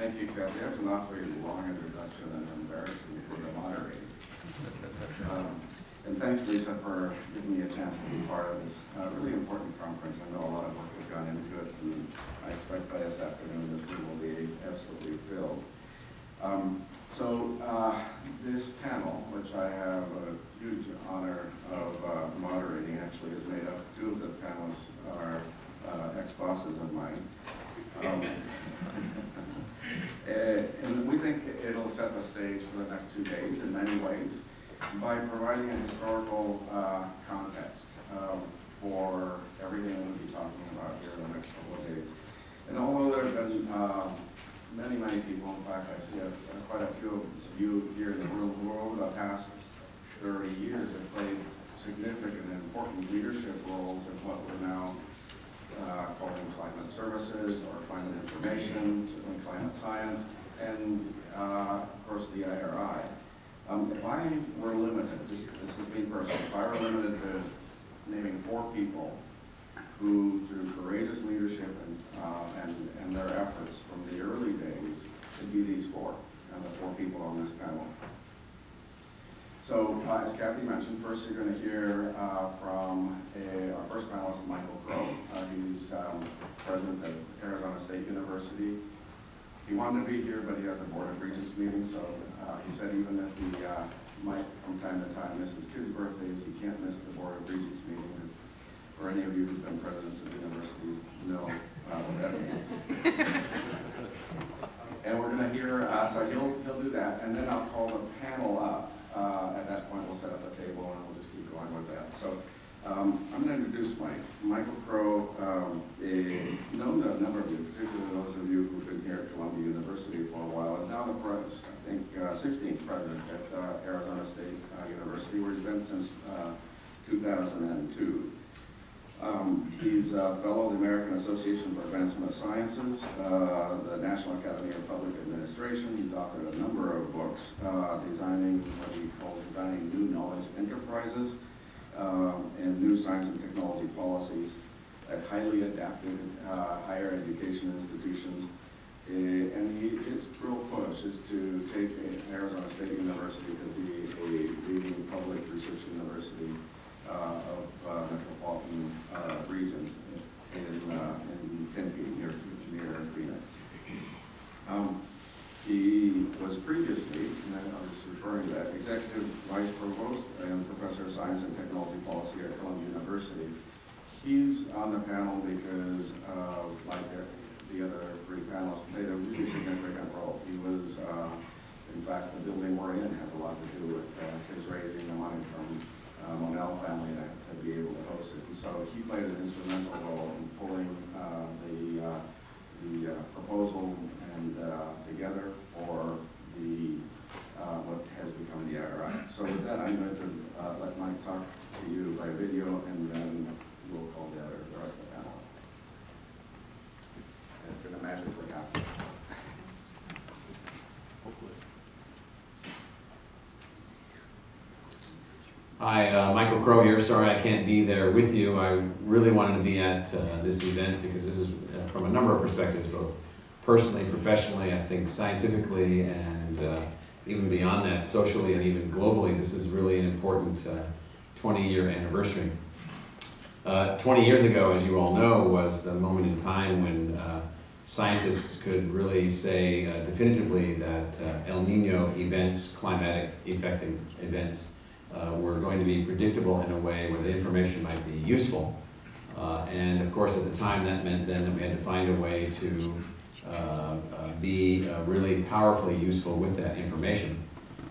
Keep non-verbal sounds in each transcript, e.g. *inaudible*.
Thank you, Kathy. That's an awfully long introduction and embarrassing for the moderator. Um, And thanks, Lisa, for giving me a chance to be part of this uh, really important conference. I know a lot of work has gone into it, and I expect by this afternoon this room will be absolutely filled. Um, So uh, this panel, which I have a huge honor of uh, moderating, actually is made up, two of the panelists are uh, ex-bosses of mine. Um, *laughs* eh, And we think it'll set the stage for the next two days in many ways by providing a historical uh, context um, for everything we'll be talking about here in the next couple of days. And although there have been uh, many, many people, in fact, I see uh, quite a few of you here in the room who over the past 30 years have played significant and important leadership roles in what we're now uh, calling climate services or climate information, certainly climate science, and uh, of course the IRI. Um, If I were limited, just, this is me personally, if I were limited to naming four people who, through courageous leadership and, uh, and, and their efforts from the early days, it'd be these four, and the four people on this panel. So, uh, as Kathy mentioned, first you're going to hear uh, from a, our first panelist, Michael Crow. Uh, he's um, president of Arizona State University. He wanted to be here, but he has a Board of Regents meeting, so uh, he said even if he uh, might from time to time miss his kids' birthdays, he can't miss the Board of Regents meetings. And For any of you who've been presidents of universities, know uh, what that means. *laughs* And we're going to hear, uh, so he'll, he'll do that, and then I'll call the panel up. Uh, At that point, we'll set up a table, and we'll just keep going with that. So um, I'm going to introduce Mike. Michael Crow, um, is known to a number of you, particularly those of you who've been here at Columbia University for a while, and now the pres, I think, uh, 16th president at uh, Arizona State uh, University, where he's been since uh, 2002. Um, He's a fellow of the American Association for Advancement of Sciences, uh, the National Academy of Public Administration. He's authored a number of books uh, designing what he calls designing new knowledge enterprises um, and new science and technology policies at highly adapted uh, higher education institutions. Eh, And he, his real push is to take Arizona State University to be a leading public research uh, of uh, metropolitan uh, regions in, uh, in Tempe, near, near Phoenix. Um, He was previously, and I was referring to that, Executive Vice Provost and Professor of Science and Technology Policy at Columbia University. He's on the panel because, uh, like the- the other three panelists, played a really significant role. He was, uh, in fact, the building we're in has a lot to do with uh, his raising the money from uh, Monell family to to be able to host it. And so he played an instrumental role in pulling uh, the, uh, the uh, proposal and uh, together for the, uh, what has become the IRI. So with that, I'm going to uh, let Mike talk to you by video, and then we'll call the other, the rest of the panel. And it's going to magically happen. Hi, uh, Michael Crow here. Sorry I can't be there with you. I really wanted to be at uh, this event because this is, uh, from a number of perspectives, both personally, professionally, I think scientifically, and uh, even beyond that, socially and even globally, this is really an important 20-year anniversary. Uh, 20 years ago, as you all know, was the moment in time when uh, scientists could really say uh, definitively that uh, El Nino events, climatic affecting events, uh, were going to be predictable in a way where the information might be useful. Uh, and of course, at the time, that meant then that we had to find a way to uh, uh, be uh, really powerfully useful with that information.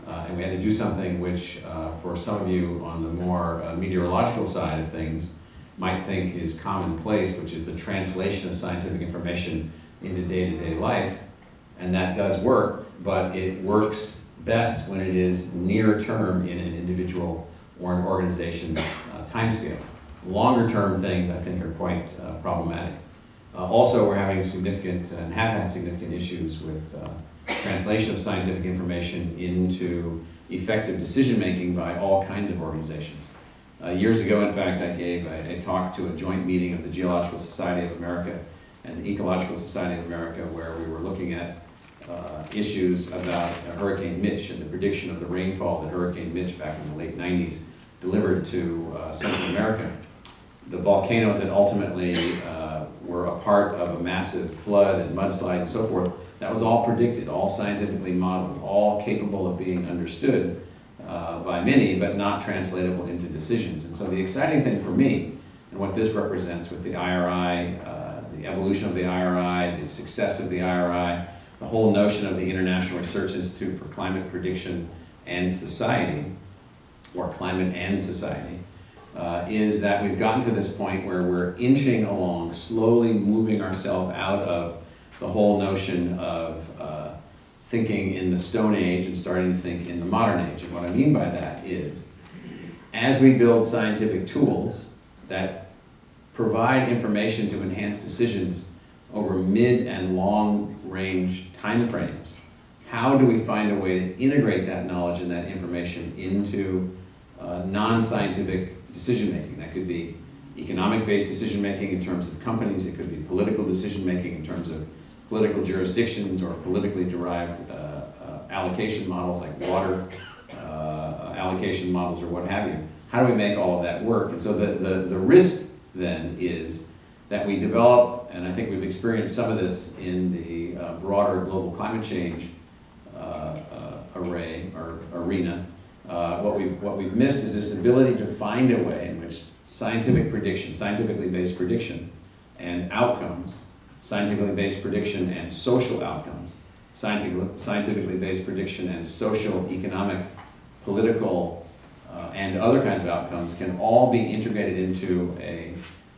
Uh, and we had to do something which, for some of you on the more meteorological side of things, might think is commonplace, which is the translation of scientific information into day-to-day life. And that does work, but it works best when it is near term in an individual or an organization's uh, timescale. Longer term things, I think, are quite uh, problematic. Uh, also, we're having significant and have had significant issues with uh, translation of scientific information into effective decision making by all kinds of organizations. Uh, years ago, in fact, I gave a, a talk to a joint meeting of the Geological Society of America and the Ecological Society of America where we were looking at uh, issues about Hurricane Mitch and the prediction of the rainfall that Hurricane Mitch back in the late 90s delivered to uh, Central America. The volcanoes that ultimately uh, were a part of a massive flood and mudslide and so forth, that was all predicted, all scientifically modeled, all capable of being understood uh, by many, but not translatable into decisions. And so the exciting thing for me, and what this represents with the IRI, uh, the evolution of the IRI, the success of the IRI, the whole notion of the International Research Institute for Climate Prediction and Society, or Climate and Society, uh, is that we've gotten to this point where we're inching along, slowly moving ourselves out of the whole notion of uh, thinking in the Stone Age and starting to think in the modern age. And what I mean by that is, as we build scientific tools that provide information to enhance decisions over mid and long range timeframes, how do we find a way to integrate that knowledge and that information into uh, non-scientific decision making? That could be economic-based decision making in terms of companies, it could be political decision making in terms of political jurisdictions or politically derived uh, uh, allocation models like water uh, allocation models or what have you. How do we make all of that work? And so the, the, the risk then is that we develop, and I think we've experienced some of this in the uh, broader global climate change uh, uh, array or arena. what, we've, what we've missed is this ability to find a way in which scientific prediction, scientifically based prediction, and outcomes scientifically based prediction and social outcomes, scientifically based prediction and social, economic, political, uh, and other kinds of outcomes can all be integrated into a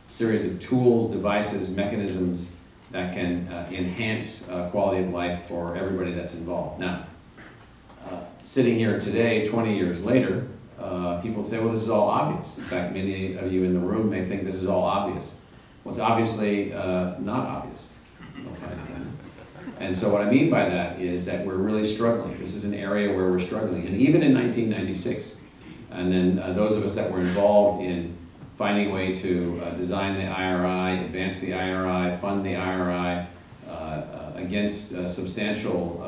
series of tools, devices, mechanisms that can uh, enhance uh, quality of life for everybody that's involved. Now, uh, sitting here today, 20 years later, uh, people say, well, this is all obvious. In fact, many of you in the room may think this is all obvious was obviously uh, not obvious. And so what I mean by that is that we're really struggling. This is an area where we're struggling. And even in 1996, and then uh, those of us that were involved in finding a way to uh, design the IRI, advance the IRI, fund the IRI uh, uh, against uh, substantial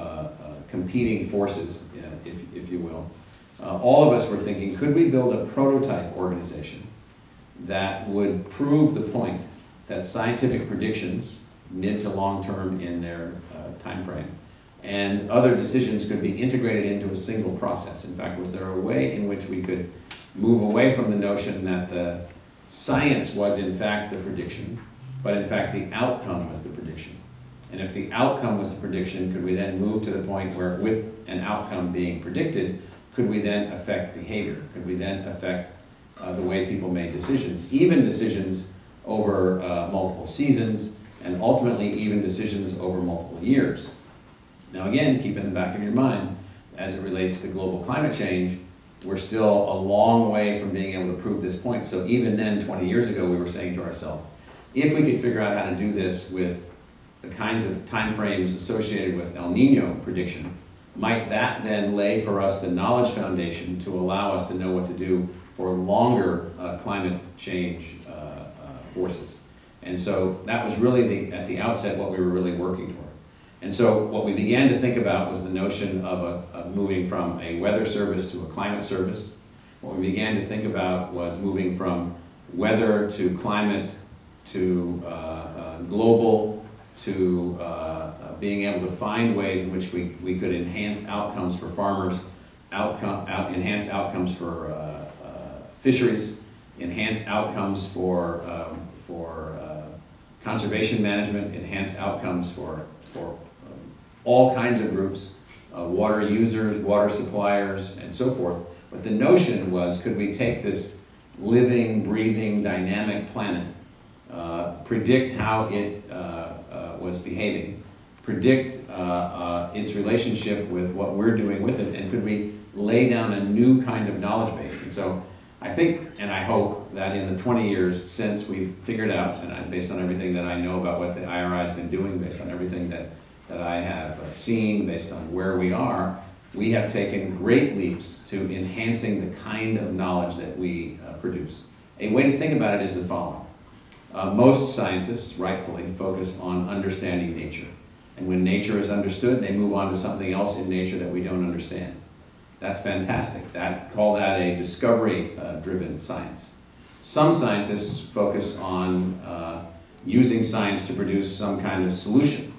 competing forces, if, if you will, all of us were thinking, could we build a prototype organization that would prove the point that scientific predictions, mid to long term in their uh, time frame, and other decisions could be integrated into a single process. In fact, was there a way in which we could move away from the notion that the science was in fact the prediction, but in fact the outcome was the prediction? And if the outcome was the prediction, could we then move to the point where with an outcome being predicted, could we then affect behavior? Could we then affect uh, the way people made decisions, even decisions over uh, multiple seasons, and ultimately even decisions over multiple years. Now again, keep in the back of your mind, as it relates to global climate change, we're still a long way from being able to prove this point. So even then, 20 years ago, we were saying to ourselves, if we could figure out how to do this with the kinds of timeframes associated with El Nino prediction, might that then lay for us the knowledge foundation to allow us to know what to do for longer uh, climate change forces. And so that was really the, at the outset what we were really working toward. And so what we began to think about was the notion of, a, of moving from a weather service to a climate service. What we began to think about was moving from weather to climate to uh, uh, global to uh, uh being able to find ways in which we, we could enhance outcomes for farmers, outcome, out, enhance outcomes for uh, uh, fisheries, enhance outcomes for um, for conservation management, enhance outcomes for, for all kinds of groups, uh, water users, water suppliers, and so forth. But the notion was, could we take this living, breathing, dynamic planet, uh, predict how it uh, uh, was behaving, predict uh, its relationship with what we're doing with it, and could we lay down a new kind of knowledge base? And so I think and I hope that in the 20 years since we've figured out, and based on everything that I know about what the IRI has been doing, based on everything that, that I have uh, seen, based on where we are, we have taken great leaps to enhancing the kind of knowledge that we uh, produce. A way to think about it is the following. Uh, most scientists, rightfully, focus on understanding nature. And when nature is understood, they move on to something else in nature that we don't understand. That's fantastic. That, call that a discovery-driven science. Some scientists focus on uh, using science to produce some kind of solution,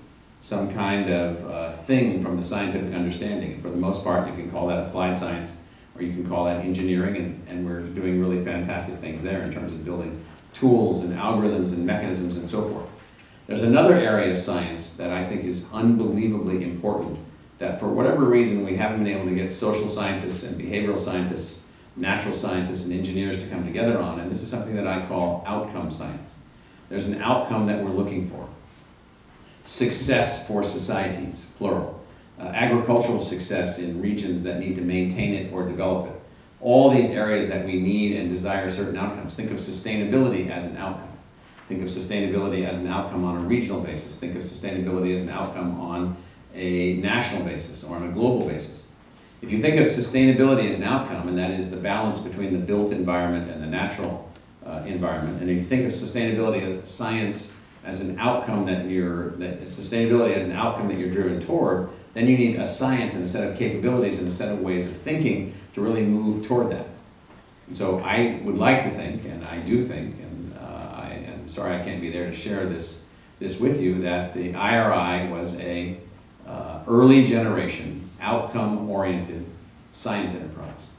some kind of uh, thing from the scientific understanding. And for the most part, you can call that applied science, or you can call that engineering, and, and we're doing really fantastic things there in terms of building tools and algorithms and mechanisms and so forth. There's another area of science that I think is unbelievably important that for whatever reason we haven't been able to get social scientists and behavioral scientists, natural scientists and engineers to come together on, and this is something that I call outcome science. There's an outcome that we're looking for. Success for societies, plural. Uh, agricultural success in regions that need to maintain it or develop it. All these areas that we need and desire certain outcomes. Think of sustainability as an outcome. Think of sustainability as an outcome on a regional basis. Think of sustainability as an outcome on a national basis or on a global basis. If you think of sustainability as an outcome, and that is the balance between the built environment and the natural uh, environment, and if you think of sustainability as science as an outcome that you're, that sustainability as an outcome that you're driven toward, then you need a science and a set of capabilities and a set of ways of thinking to really move toward that. And so I would like to think, and I do think, and uh, I am sorry I can't be there to share this, this with you, that the IRI was a uh, early generation, outcome-oriented science enterprise,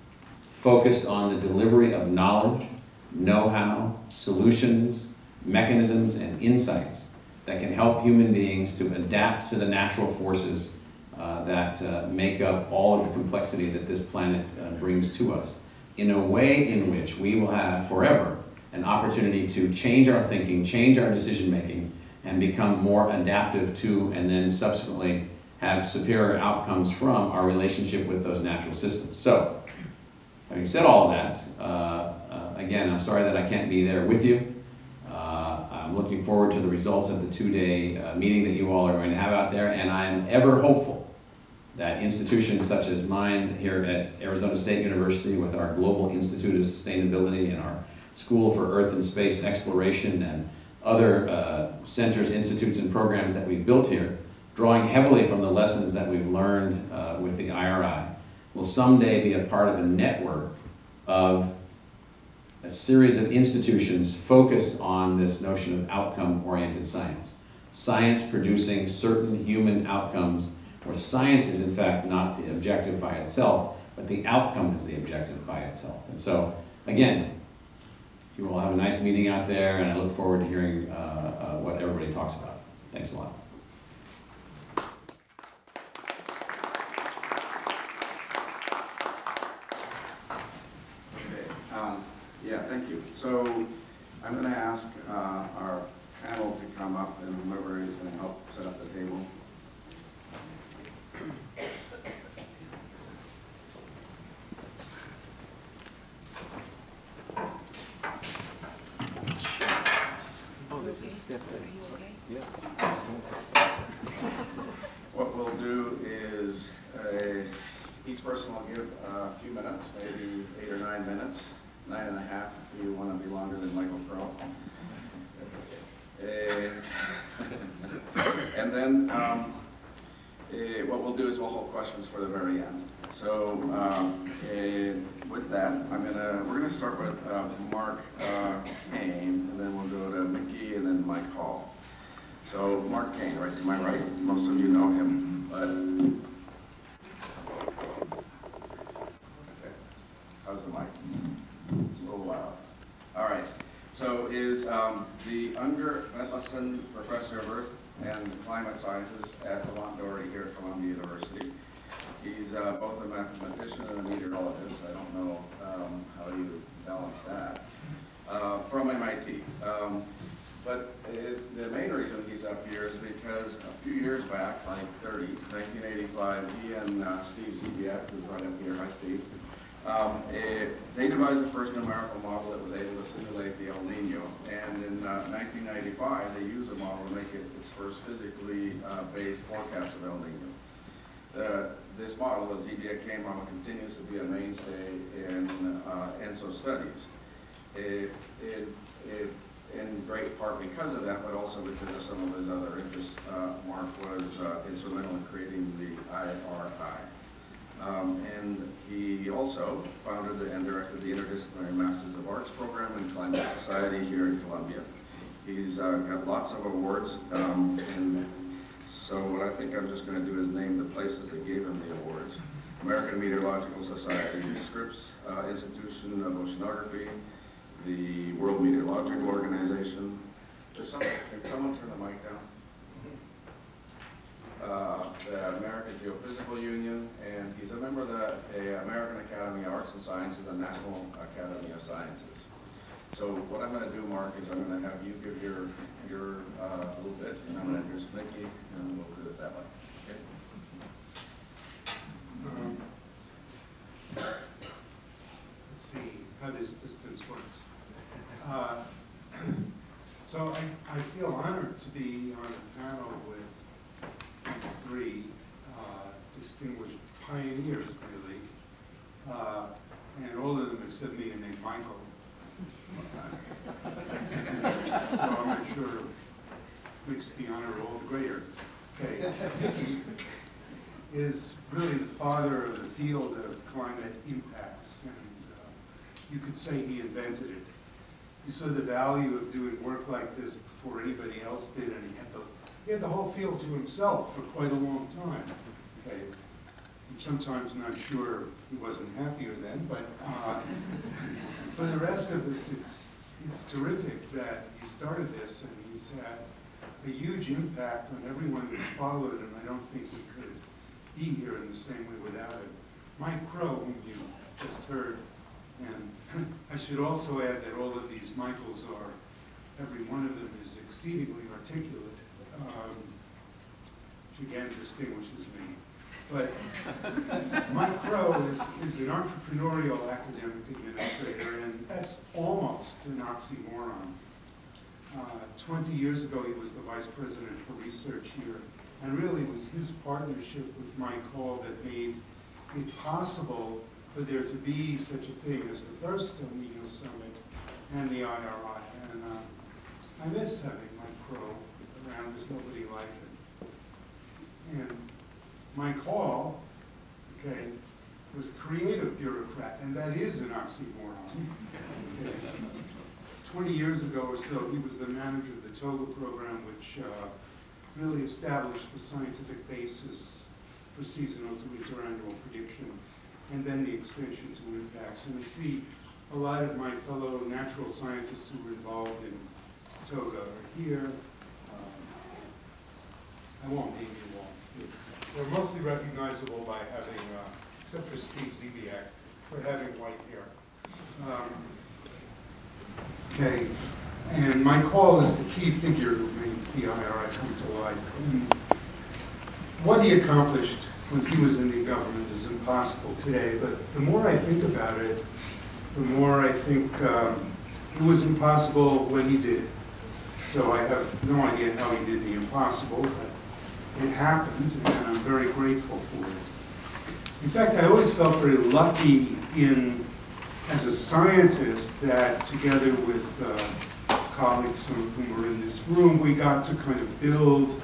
focused on the delivery of knowledge, know-how, solutions, mechanisms, and insights that can help human beings to adapt to the natural forces uh, that uh, make up all of the complexity that this planet uh, brings to us in a way in which we will have forever an opportunity to change our thinking, change our decision making, and become more adaptive to and then subsequently have superior outcomes from our relationship with those natural systems. So, having said all that, uh, uh, again, I'm sorry that I can't be there with you. Looking forward to the results of the two-day uh, meeting that you all are going to have out there, and I'm ever hopeful that institutions such as mine here at Arizona State University with our Global Institute of Sustainability and our School for Earth and Space Exploration and other uh, centers, institutes, and programs that we've built here drawing heavily from the lessons that we've learned uh, with the IRI, will someday be a part of a network of a series of institutions focused on this notion of outcome-oriented science. Science producing certain human outcomes where science is in fact not the objective by itself, but the outcome is the objective by itself. And so, again, you all have a nice meeting out there, and I look forward to hearing uh, uh, what everybody talks about. Thanks a lot. Okay, um, yeah, thank you. So I'm going to ask uh, our panel to come up and whoever is going to help set up the table. What we'll do is, uh, each person will give a few minutes, maybe eight or nine minutes, nine and a half if you want to be longer than Michael Crow. Uh, *laughs* And then, um, eh, what we'll do is we'll hold questions for the very end. So, um, eh, with that, I'm gonna, we're gonna start with uh, Mark uh, Cane, and then we'll go to Mickey, and then Mike Hall. So, Mark Cane, right to my right, most of you know him, but How's the mic? It's a little loud. All right. So is um, the Unger Vetlesen Professor of Earth and Climate Sciences at Lamont-Doherty here at Columbia University. He's uh, both a mathematician and a meteorologist. I don't know um, how you balance that. Uh, From MIT. Um, But it- the main reason he's up here is because a few years back, like 30, 1985, he and uh, Steve Zebiak, who's right up here, hi Steve, um, eh, they devised the first numerical model that was able to simulate the El Nino. And in uh, 1995, they used a model to make it its first physically uh, based forecast of El Nino. The- This model, as Zebiak-Cane on, continues to be a mainstay in uh, ENSO studies. It- it- it- in great part because of that, but also because of some of his other interests. Uh, Mark was uh, instrumental in creating the IRI. Um, And he also founded and directed the Interdisciplinary Masters of Arts program in Climate Society here in Columbia. He's uh, got lots of awards, um, and so what I think I'm just going to do is name the places that gave him the awards. American Meteorological Society, the Scripps uh, Institution of Oceanography, the World Meteorological Organization. Someone, can someone turn the mic down? Uh, the American Geophysical Union, and he's a member of the American Academy of Arts and Sciences and the National Academy of Sciences. So what I'm gonna do, Mark, is I'm gonna have you give your, your, uh, little bit, and I'm gonna introduce Mickey, and we'll do it that way. Let's see how this distance works. Uh, *clears throat* So I, I feel honored to be on a panel with these three uh, distinguished pioneers, really. Uh, And all of them except me are named Michael. So I'm not sure makes the honor the greater. Okay. is really the father of the field of climate impacts, and uh, you could say he invented it. He saw the value of doing work like this before anybody else did, and he had the, he had the whole field to himself for quite a long time. Okay, I'm sometimes not sure he wasn't happier then, but uh, for the rest of us, it's, it's terrific that he started this, and he's had a huge impact on everyone who's followed him. I don't think we could be here in the same way without him. Mike Crow, whom you just heard, and *clears throat* I should also add that all of these Michaels are, every one of them is exceedingly articulate, um, which again distinguishes me. But Mike Crow is, is an entrepreneurial academic administrator, and that's almost an oxymoron. Uh, 20 years ago, he was the vice president for research here, and really it was his partnership with Mike Hall that made it possible for there to be such a thing as the first El Nino Summit and the IRI. And uh, I miss having Mike Crow around, there's nobody like him. And Mike Hall, okay, was a creative bureaucrat, and that is an oxymoron. Okay. 20 years ago or so, he was the manager of the TOGA program, which uh, really established the scientific basis for seasonal to interannual prediction, and then the extension to impacts. And we see a lot of my fellow natural scientists who were involved in TOGA are here. I won't name you all. They're mostly recognizable by having, uh, except for Steve Zebiak, for having white hair. Um, Okay, and Mike Hall is the key figure who made the IRI come to life. What he accomplished when he was in the government is impossible today, but the more I think about it, the more I think um, it was impossible when he did. So I have no idea how he did the impossible, it happened, and I'm very grateful for it. In fact, I always felt very lucky in as a scientist that together with uh, colleagues, some of whom are in this room, we got to kind of build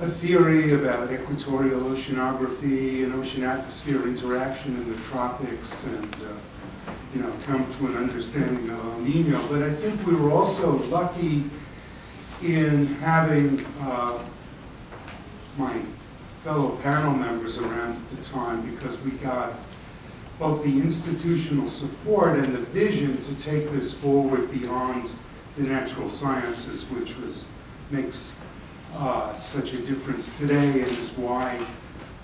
a theory about equatorial oceanography and ocean atmosphere interaction in the tropics and, uh, you know, come to an understanding of El Nino. But I think we were also lucky in having uh, my fellow panel members around at the time because we got both the institutional support and the vision to take this forward beyond the natural sciences, which was, makes uh, such a difference today and is why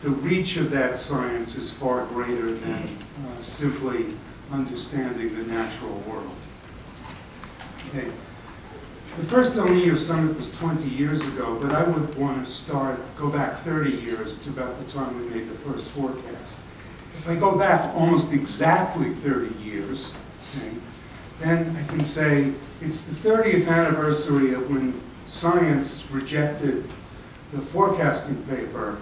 the reach of that science is far greater than uh, simply understanding the natural world. Okay. The first El Nino Summit was 20 years ago, but I would want to start, go back 30 years to about the time we made the first forecast. If I go back almost exactly 30 years, okay, then I can say it's the 30th anniversary of when science rejected the forecasting paper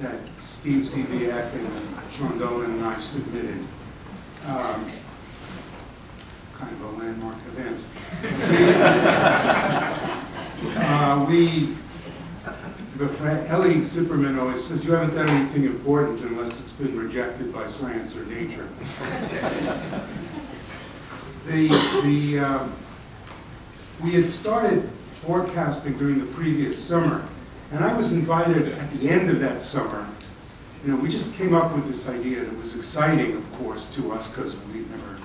that Steve Zebiak and Sean Dolan and I submitted. Um, kind of a landmark event. *laughs* uh, we Eli Tziperman always says, you haven't done anything important unless it's been rejected by science or nature. *laughs* The, the, um, we had started forecasting during the previous summer, and I was invited at the end of that summer. You know, we just came up with this idea that was exciting, of course, to us, because we'd never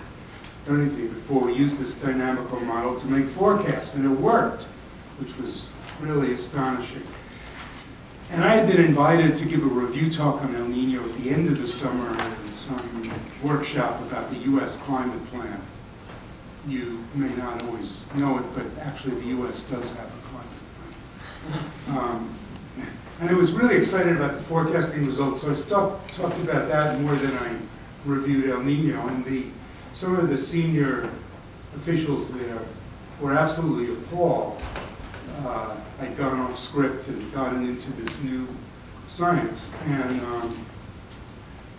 done anything before. We used this dynamical model to make forecasts, and it worked, which was really astonishing. And I had been invited to give a review talk on El Nino at the end of the summer and some workshop about the U.S. climate plan. You may not always know it, but actually the U.S. does have a climate plan. Um, And I was really excited about the forecasting results, so I stopped, talked about that more than I reviewed El Nino. And the, some of the senior officials there were absolutely appalled. Uh, I'd gone off script and gotten into this new science, and um,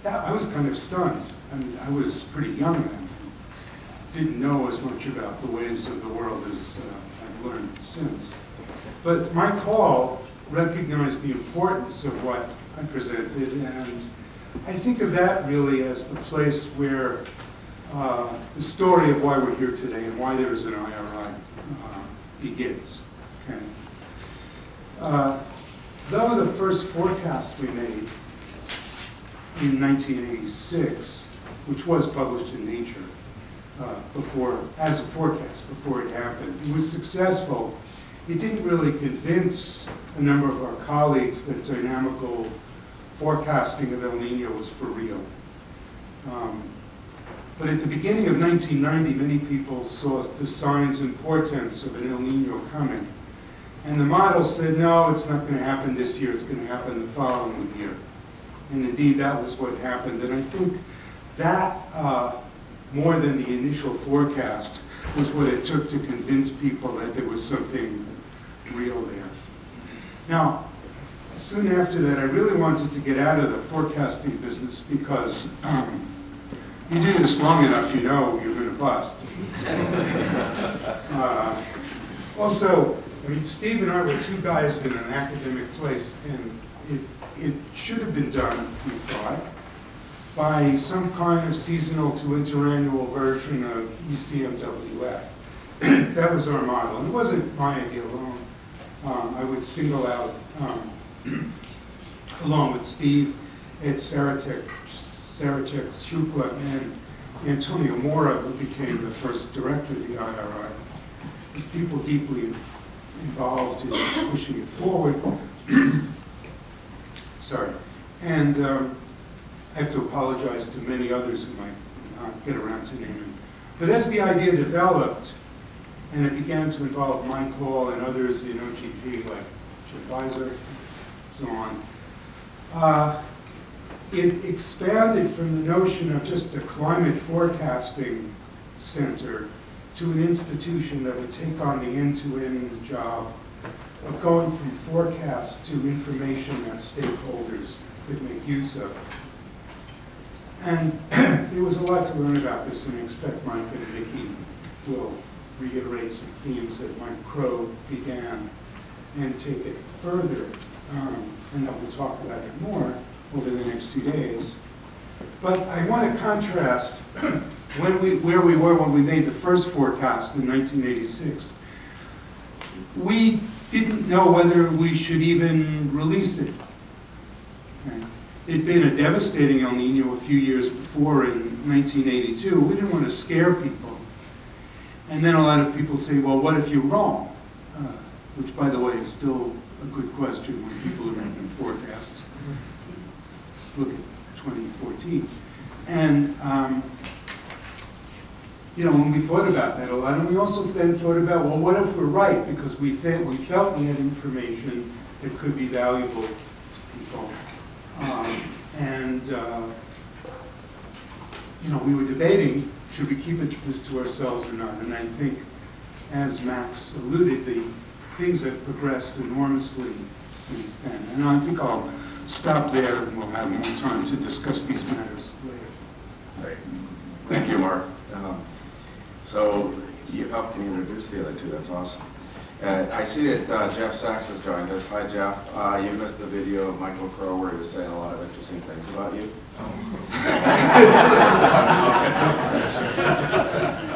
that, I was kind of stunned. I mean, I was pretty young then, didn't know as much about the ways of the world as uh, I've learned since. But Mike Hall recognized the importance of what I presented, and I think of that really as the place where uh, the story of why we're here today and why there is an IRI uh, begins. Okay. Uh, Though the first forecast we made in 1986, which was published in Nature uh, before, as a forecast, before it happened, it was successful. It didn't really convince a number of our colleagues that dynamical forecasting of El Nino was for real. Um, but at the beginning of 1990, many people saw the signs and portents of an El Nino coming. And the model said, no, it's not going to happen this year, it's going to happen the following year. And indeed, that was what happened. And I think that, uh, more than the initial forecast, was what it took to convince people that there was something real there. Now, soon after that, I really wanted to get out of the forecasting business because um, you do this long enough, you know you're going to bust. *laughs* Uh, Also, I mean, Steve and I were two guys in an academic place, and it, it should have been done, we thought, by some kind of seasonal to interannual version of ECMWF. *clears throat* That was our model. It wasn't my idea alone. Um, I would single out, um, *clears throat* along with Steve, Ed Sarachik, Sarachik Shukla, and Antonio Moura, who became the first director of the IRI. These people deeply involved in pushing it forward. *clears throat* Sorry. And um, I have to apologize to many others who might not get around to naming. But as the idea developed, and it began to involve Mike Hall and others in OGP, like Chip Weiser, and so on, uh, it expanded from the notion of just a climate forecasting center to an institution that would take on the end-to-end job of going from forecast to information that stakeholders could make use of. And *clears throat* there was a lot to learn about this, and I expect Mike and Mickey will reiterate some themes that Mike Crow began and take it further, um, and that we'll talk about it more over the next few days. But I want to contrast *clears throat* when we, where we were when we made the first forecast in 1986. We didn't know whether we should even release it. It'd been a devastating El Nino a few years before in 1982. We didn't want to scare people. And then a lot of people say, well, what if you're wrong? Uh, which, by the way, is still a good question when people are making forecasts. Look at 2014. And, um, you know, when we thought about that a lot, and we also then thought about, well, what if we're right? Because we, felt we felt we had information that could be valuable to people. Um, and, uh, you know, we were debating, should we keep it, this to ourselves or not? And I think, as Max alluded, the things have progressed enormously since then. And I think I'll stop there and we'll have more time to discuss these matters later. Great. Thank you, Mark. Um, So you, helped me introduce the other two? That's awesome. Uh, I see that uh, Jeff Sachs has joined us. Hi, Jeff. Uh, You missed the video of Michael Crow where he was saying a lot of interesting things about you. *laughs*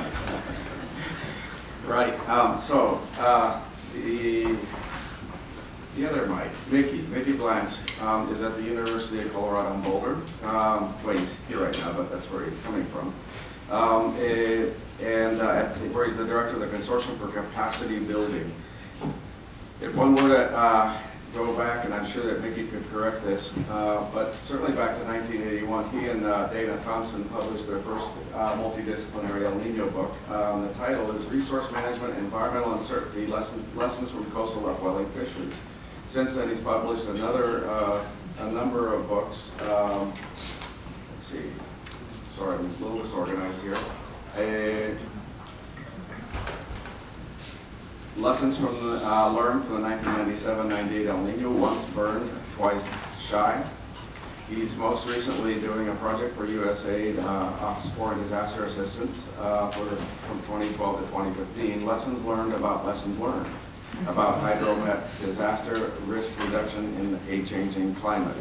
Right, um, so, uh, the, the other Mike, Mickey, Mickey Glantz, um, is at the University of Colorado in Boulder. Um, he's here right now, but that's where he's coming from. Um, eh, and, uh, where he's the director of the Consortium for Capacity Building. If one were to, uh, go back, and I'm sure that Mickey could correct this, uh, but certainly back to nineteen eighty-one, he and, uh, Dana Thompson published their first, uh, multidisciplinary El Nino book. Um, the title is Resource Management, Environmental Uncertainty, Lessons, Lessons from Coastal Upwelling Fisheries. Since then, he's published another, uh, a number of books, um, let's see, sorry, I'm a little disorganized here. Uh, Lessons from, the- uh, learned from the 1997-98 El Nino, once burned, twice shy. He's most recently doing a project for USAID, uh, Office for Disaster Assistance, uh, for, from 2012 to 2015. Lessons learned about lessons learned, about hydromet disaster risk reduction in a changing climate.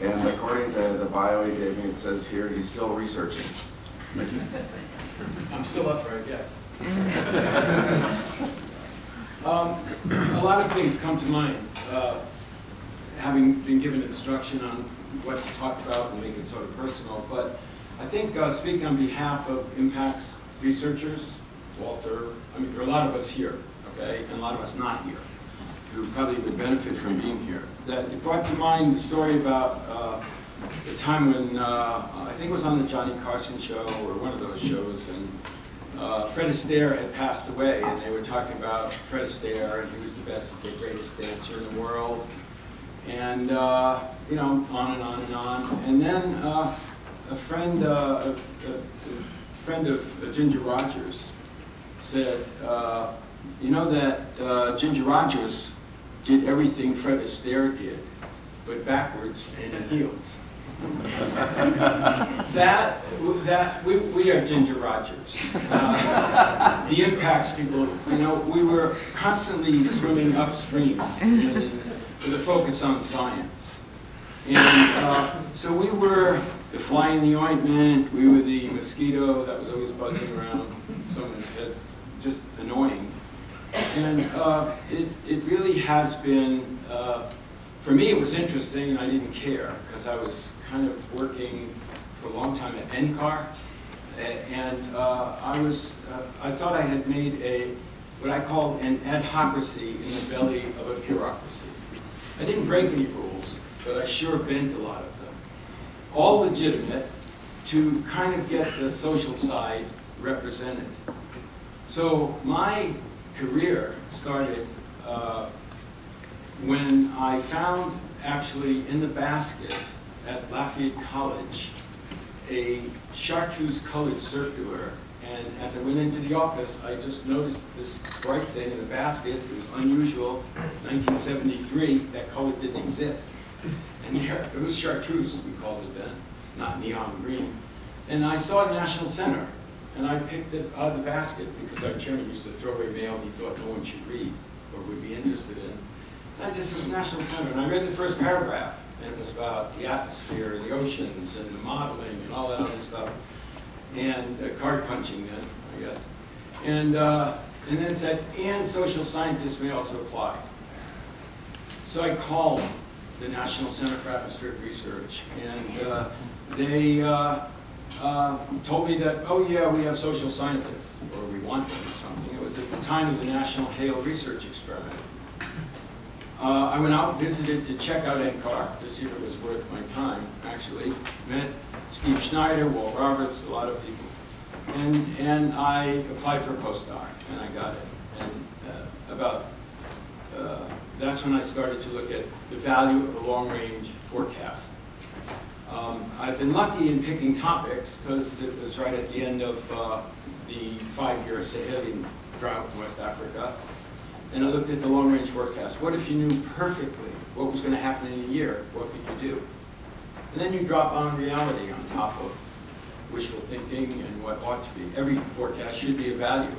And according to the bio he gave me, it says here, he's still researching. Mickey? I'm still upright, yes. *laughs* Um, A lot of things come to mind, uh, having been given instruction on what to talk about and make it sort of personal, but I think uh, speaking on behalf of impacts researchers, Walter, I mean, there are a lot of us here, okay, and a lot of us not here, who probably would benefit from being here. That it brought to mind the story about uh, the time when, uh, I think it was on the Johnny Carson show or one of those shows, and uh, Fred Astaire had passed away, and they were talking about Fred Astaire, and he was the best, the greatest dancer in the world, and, uh, you know, on and on and on. And then uh, a friend, uh, a, a- friend of Ginger Rogers said, uh, you know that uh, Ginger Rogers did everything Fred Astaire did, but backwards and in heels. *laughs* That, that, we, we are Ginger Rogers. Uh, The impacts people, you know, we were constantly swimming upstream with a focus on science. And uh, so we were the fly in the ointment, we were the mosquito that was always buzzing around someone's head, just annoying. And uh, it, it really has been, uh, for me, it was interesting, and I didn't care, because I was kind of working for a long time at NCAR, and uh, I was, uh, I thought I had made a, what I call an adhocracy in the belly of a bureaucracy. I didn't break any rules, but I sure bent a lot of them. All legitimate to kind of get the social side represented. So my career started uh, when I found actually in the basket at Lafayette College a chartreuse colored circular. And as I went into the office, I just noticed this bright thing in the basket. It was unusual. 1973, that color didn't exist. And here, it was chartreuse, we called it then, not neon green. And I saw National Center, and I picked it out of the basket because our chairman used to throw away mail he thought no one should read or would be interested in. And I just said, National Center, and I read the first paragraph, and it was about the atmosphere, and the oceans, and the modeling, and all that other stuff, and uh, card punching then, I guess. And, uh, and then it said, and social scientists may also apply. So I called the National Center for Atmospheric Research, and uh, they uh, told me that, oh yeah, we have social scientists, or we want them or something. It was at the time of the National Hail Research Experiment. Uh, I went out, visited to check out NCAR to see if it was worth my time, actually. Met Steve Schneider, Walt Roberts, a lot of people. And, and I applied for a postdoc, and I got it. And uh, about, uh, that's when I started to look at the value of a long-range forecast. Um, I've been lucky in picking topics because it was right at the end of uh, the five-year Sahelian drought in West Africa. And I looked at the long-range forecast. What if you knew perfectly what was going to happen in a year? What could you do? And then you drop on reality on top of wishful thinking and what ought to be. Every forecast should be a value.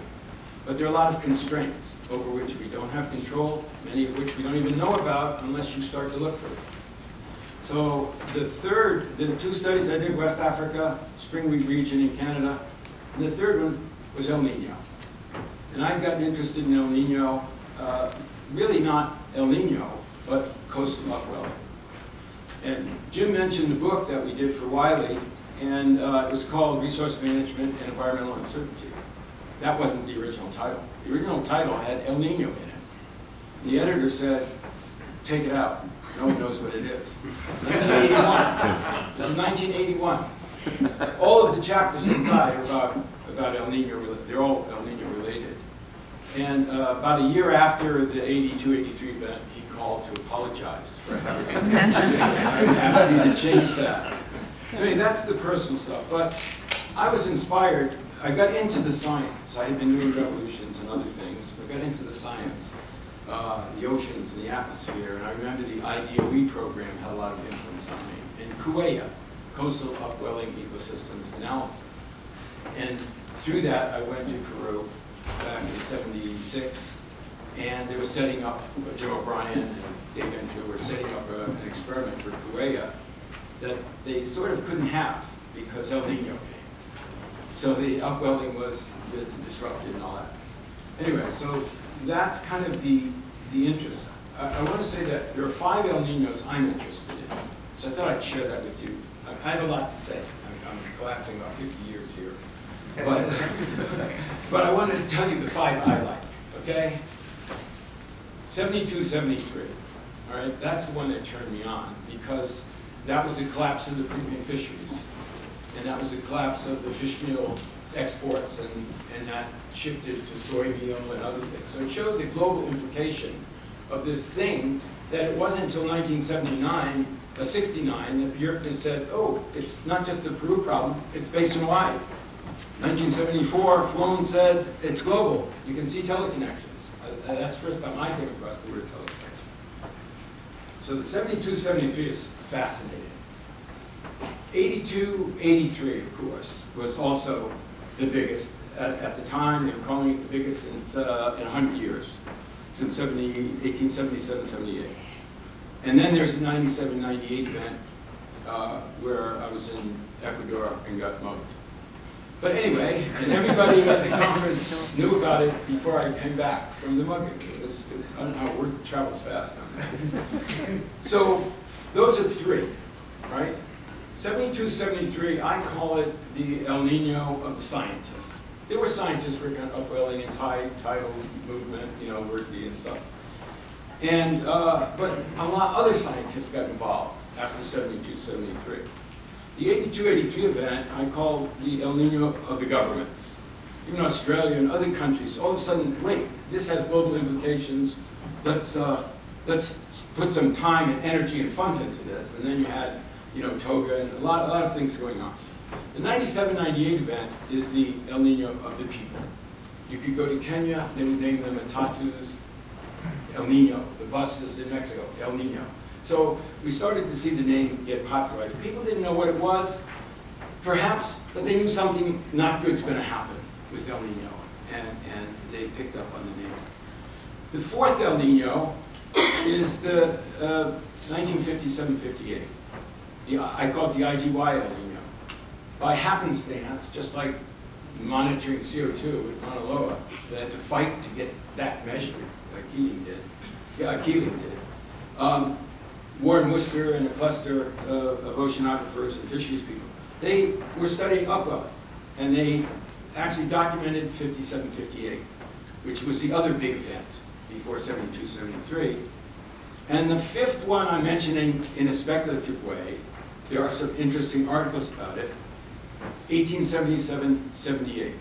But there are a lot of constraints. over which we don't have control, many of which we don't even know about unless you start to look for them. So the third, the two studies I did, West Africa, Spring Wheat region in Canada, and the third one was El Nino. And I've gotten interested in El Nino, uh, really not El Nino, but coastal upwelling. And Jim mentioned the book that we did for Wiley, and uh, it was called Resource Management and Environmental Uncertainty. That wasn't the original title. The original title had El Nino in it. The editor said, take it out. No one knows what it is. 1981. This *laughs* is 1981. All of the chapters inside are about, about El Nino, rela- they're all El Nino related. And uh, about a year after the 82, 83 event, he called to apologize for having *laughs* asked me to change that. So anyway, that's the personal stuff. But I was inspired, I got into the science. I had been doing revolutions and other things. I got into the science, uh, the oceans and the atmosphere. And I remember the IDOE program had a lot of influence on me. And CUEA, Coastal Upwelling Ecosystems Analysis. And through that, I went to Peru back in 76, and they were setting up, Joe O'Brien and Dave Andrew were setting up a- an experiment for Kuwait that they sort of couldn't have because El Nino came. So the upwelling was di- disrupted and all that. Anyway, so that's kind of the, the interest. I, I want to say that there are five El Ninos I'm interested in, so I thought I'd share that with you. I I have a lot to say. I'm- I'm collapsing about 50 years here. But, *laughs* but I wanted to tell you the five I like, okay? 72, 73, all right? That's the one that turned me on because that was the collapse of the premium fisheries. And that was the collapse of the fish meal exports and, and that shifted to soybean and other things. So it showed the global implication of this thing that it wasn't until 1979, uh, 69, that Bjerknes said, oh, it's not just a Peru problem, it's basin-wide. 1974, Flohn said, it's global, you can see teleconnections. Uh, uh, That's the first time I came across the word teleconnection. So the 72, 73 is fascinating. 82, 83, of course, was also the biggest at, at the time. They were calling it the biggest since, uh, in 100 years, since 70, 1877, 78. And then there's the 97, 98 event uh, where I was in Ecuador and got mugged. But anyway, and everybody at the conference knew about it before I came back from the mugging. Was, I don't know, word travels fast. So those are three, right? 72, 73, I call it the El Nino of the scientists. There were scientists working on upwelling and tide, tidal movement, you know, Wordley and stuff. And, uh, but a lot of other scientists got involved after 72, 73. The 82, 83 event, I call the El Nino of the governments. Even Australia and other countries, all of a sudden, wait, this has global implications. Let's, uh, let's put some time and energy and funds into this. And then you had, you know, Toga and a lot, a lot of things going on. The 97, 98 event is the El Nino of the people. You could go to Kenya, they would name them Matatus, El Nino, the buses in Mexico, El Nino. So we started to see the name get popularized. People didn't know what it was, perhaps, but they knew something not good's going to happen with El Nino, and, and they picked up on the name. The fourth El Nino is the uh, 1957-58. The- I call it the IGY El Nino. By happenstance, just like monitoring CO2 at Mauna Loa, they had to fight to get that measured, like did. Yeah, Keeling did. Um, Warren Wooster and a cluster of oceanographers and fisheries people, they were studying upwells, and they actually documented 57, 58, which was the other big event before 72, 73. And the fifth one I'm mentioning in a speculative way, there are some interesting articles about it, 1877, 78.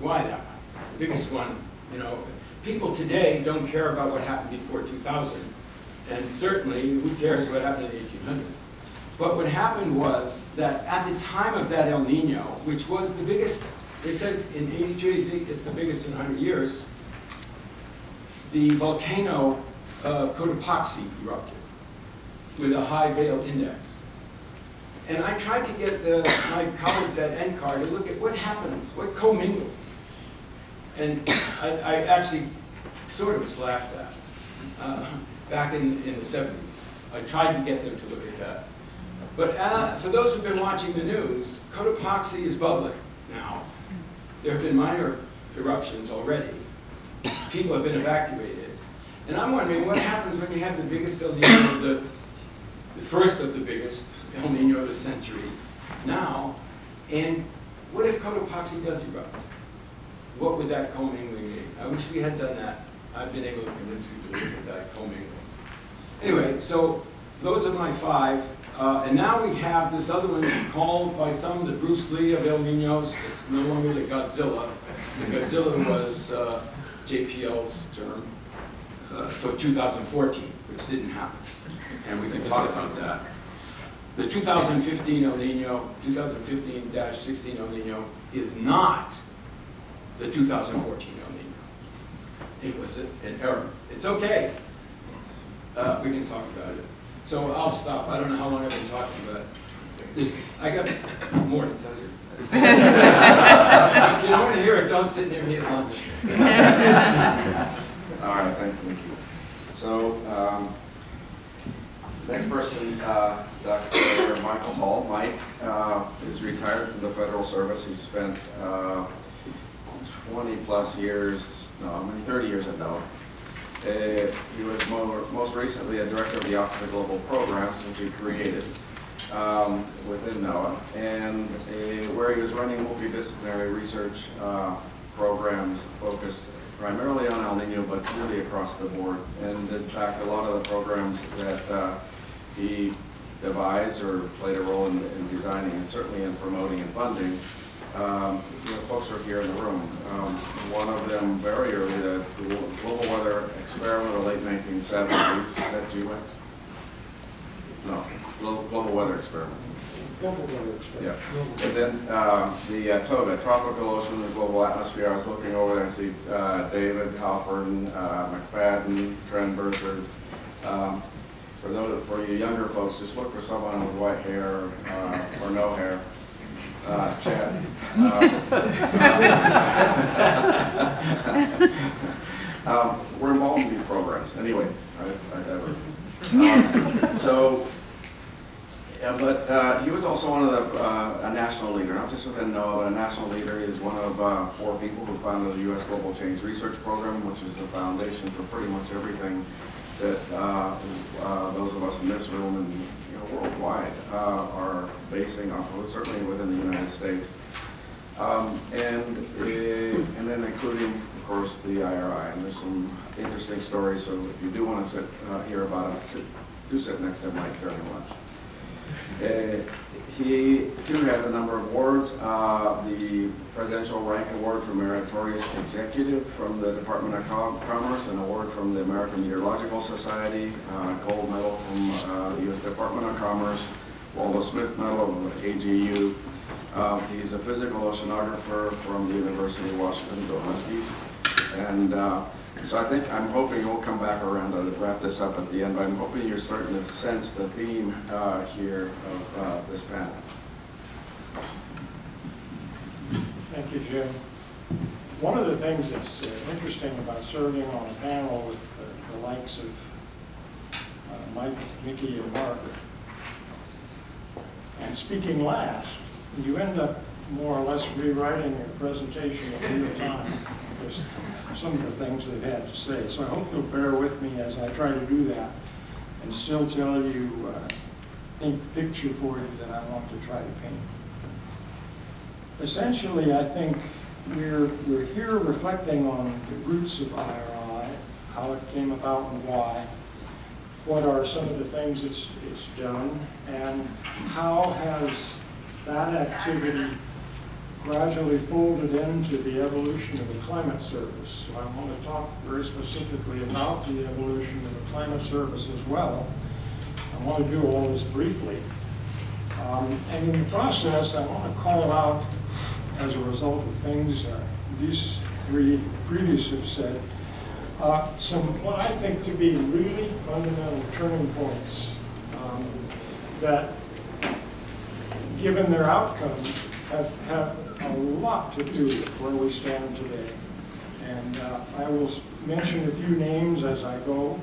Why that one? The biggest one, you know, people today don't care about what happened before 2000, and certainly, who cares what happened in the 1800s? But what happened was that at the time of that El Nino, which was the biggest, they said in 82, 83, it's the biggest in 100 years, the volcano of Cotopaxi erupted with a high veil index. And I tried to get the, my colleagues at NCAR to look at what happens, what commingles. And I, I actually sort of was laughed at uh, back in, in the 70s. I tried to get them to look at that. But uh, for those who've been watching the news, Cotopaxi is bubbling now. There have been minor eruptions already. People have been evacuated. And I'm wondering what happens when you have the biggest of the, the first of the biggest El Nino of the century now, and what if Cotopaxi does erupt? What would that commingling be? I wish we had done that. I've been able to convince people to look at that commingling. Anyway, so those are my five. Uh, and now we have this other one called by some the Bruce Lee of El Ninos. It's no longer the Godzilla. The Godzilla was uh, JPL's term uh, for 2014, which didn't happen. And we can talk about that. The 2015 El Nino, 2015-16 El Nino is not the 2014 El Nino. It was an error. It's okay. Uh, we can talk about it. So I'll stop. I don't know how long I've been talking, but this, I got more to tell you. If you don't want to hear it, don't sit near me at lunch. *laughs* All right, thanks, Mickey. So, um, next person, uh, Dr. Michael Hall. Mike uh, is retired from the federal service. He spent uh, 20-plus years, no, I mean 30 years at NOAA. Uh, He was mo- most recently a director of the Office of Global Programs, which he created um, within NOAA, and uh, where he was running multidisciplinary research uh, programs focused primarily on El Nino, but really across the board. And in fact, a lot of the programs that uh, he devised or played a role in in designing, and certainly in promoting and funding, um, you know, folks are here in the room. Um, One of them very early, the global weather experiment of the late 1970s, is that you, GWEX? No, Glo- global weather experiment. Global weather experiment. Yeah, and then uh, the uh, TOGA, Tropical Ocean and Global Atmosphere, I was looking over there, I see uh, David Halpern, uh, McPhaden, Trent Burford. Um, For those, for you younger folks, just look for someone with white hair uh, or no hair. Uh, Chad. Um, *laughs* um, We're involved in these programs, anyway, I I. Um, So, yeah, but uh, he was also one of the, uh, a national leader, not just within NOAA, but a national leader. Is one of uh, four people who founded the U.S. Global Change Research Program, which is the foundation for pretty much everything that uh, uh, those of us in this room and you know, worldwide uh, are basing off of, certainly within the United States. Um, And, and then including, of course, the IRI. And there's some interesting stories, so if you do want to sit, uh, hear about it, sit- do sit next to Mike during lunch. He too has a number of awards. Uh, The Presidential Rank Award for Meritorious Executive from the Department of Com- Commerce, an award from the American Meteorological Society, uh, gold medal from uh, the U.S. Department of Commerce, Waldo Smith Medal of AGU. Uh, He's a physical oceanographer from the University of Washington, go. And uh, so I think, I'm hoping we'll come back around to wrap this up at the end, but I'm hoping you're starting to sense the theme uh, here of uh, this panel. Thank you, Jim. One of the things that's uh, interesting about serving on a panel with the- likes of uh, Mike, Mickey, and Mark, and speaking last, you end up more or less rewriting your presentation in real time, because some of the things they've had to say. So I hope you'll bear with me as I try to do that, and still tell you, uh, think picture for you that I want to try to paint. Essentially, I think we're, we're here reflecting on the roots of IRI, how it came about and why, what are some of the things it's, it's done, and how has that activity gradually folded into the evolution of the climate service. So I want to talk very specifically about the evolution of the climate service as well. I want to do all this briefly. Um, And in the process, I want to call out, as a result of things uh, these three previous have said, uh, some, what I think to be really fundamental turning points um, that, given their outcomes, have, have a lot to do with where we stand today. And uh, I will mention a few names as I go.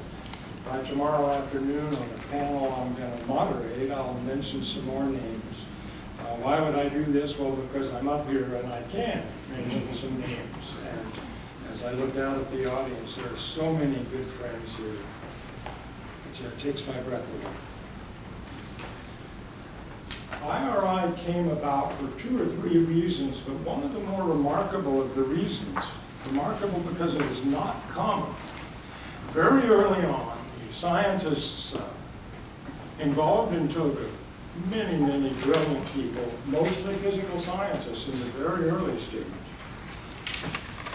By tomorrow afternoon on the panel I'm going to moderate, I'll mention some more names. Uh, Why would I do this? Well, because I'm up here and I can mention some names. And as I look out at the audience, there are so many good friends here. It takes my breath away. IRI came about for two or three reasons, but one of the more remarkable of the reasons, remarkable because it is not common, very early on, the scientists uh, involved in TOGA, many, many brilliant people, mostly physical scientists in the very early stage,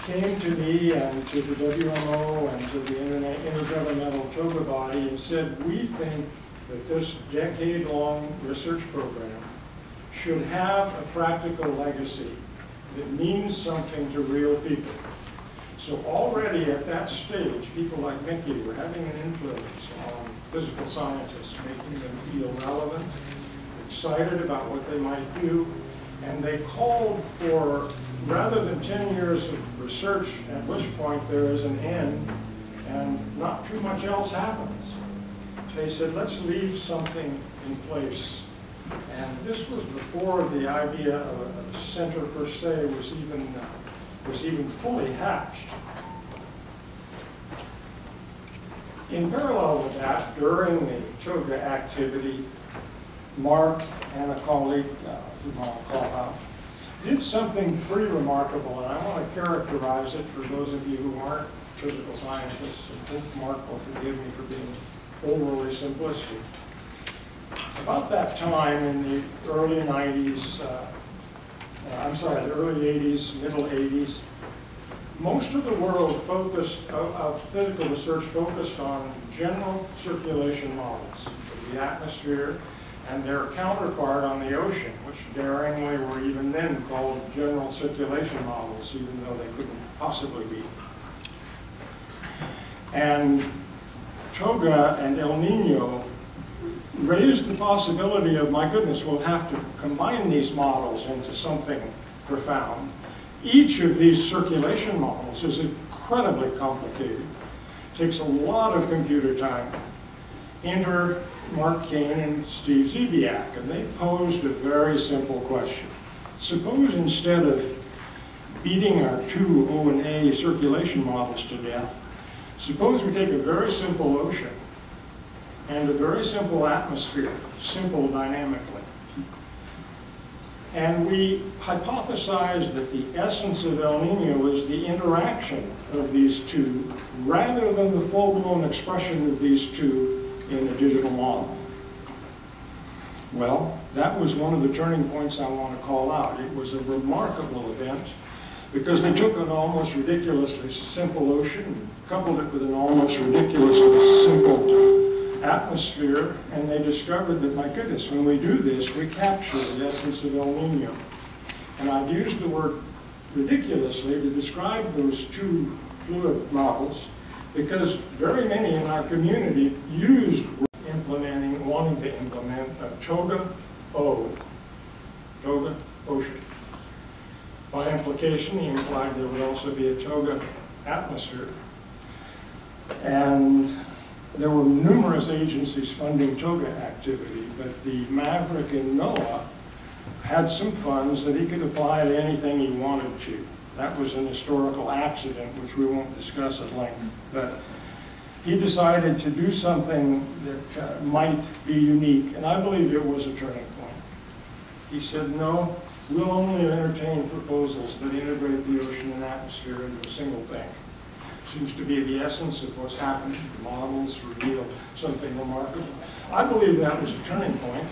came to me and to the WMO and to the Internet- Intergovernmental TOGA body and said, we think that this decade-long research program should have a practical legacy that means something to real people. So already at that stage, people like Mickey were having an influence on physical scientists, making them feel relevant, excited about what they might do, and they called for, rather than 10 years of research, at which point there is an end, and not too much else happens they said, let's leave something in place. And this was before the idea of a center per se was even, uh, was even fully hatched. In parallel with that, during the TOGA activity, Mark and a colleague, uh, whom I'll call out, did something pretty remarkable, and I want to characterize it for those of you who aren't physical scientists, and Mark will forgive me for being overly simplistic. About that time in the early 90s, uh, uh, I'm sorry, the early 80s, middle 80s, most of the world focused, of, of physical research focused on general circulation models of the atmosphere and their counterpart on the ocean, which daringly were even then called general circulation models, even though they couldn't possibly be. And Toga and El Nino raised the possibility of, my goodness, we'll have to combine these models into something profound. Each of these circulation models is incredibly complicated, takes a lot of computer time. Enter Mark Cane and Steve Zebiak, and they posed a very simple question. Suppose instead of beating our two O and A circulation models to death, Suppose we take a very simple ocean and a very simple atmosphere, simple dynamically, and we hypothesize that the essence of El Nino is the interaction of these two rather than the full-blown expression of these two in a digital model. Well, that was one of the turning points I want to call out. It was a remarkable event because they took an almost ridiculously simple ocean, and coupled it with an almost ridiculously simple atmosphere, and they discovered that, my goodness, when we do this, we capture the essence of El Nino. And I've used the word ridiculously to describe those two fluid models because very many in our community used implementing, wanting to implement a toga O, toga ocean. By implication, he implied there would also be a toga atmosphere. And there were numerous agencies funding toga activity, but the Maverick in NOAA had some funds that he could apply to anything he wanted to. That was an historical accident, which we won't discuss at length. But he decided to do something that uh, might be unique, and I believe it was a turning point. He said, no, we'll only entertain proposals that integrate the ocean and atmosphere into a single thing. Seems to be the essence of what's happened. The models reveal something remarkable. I believe that was a turning point,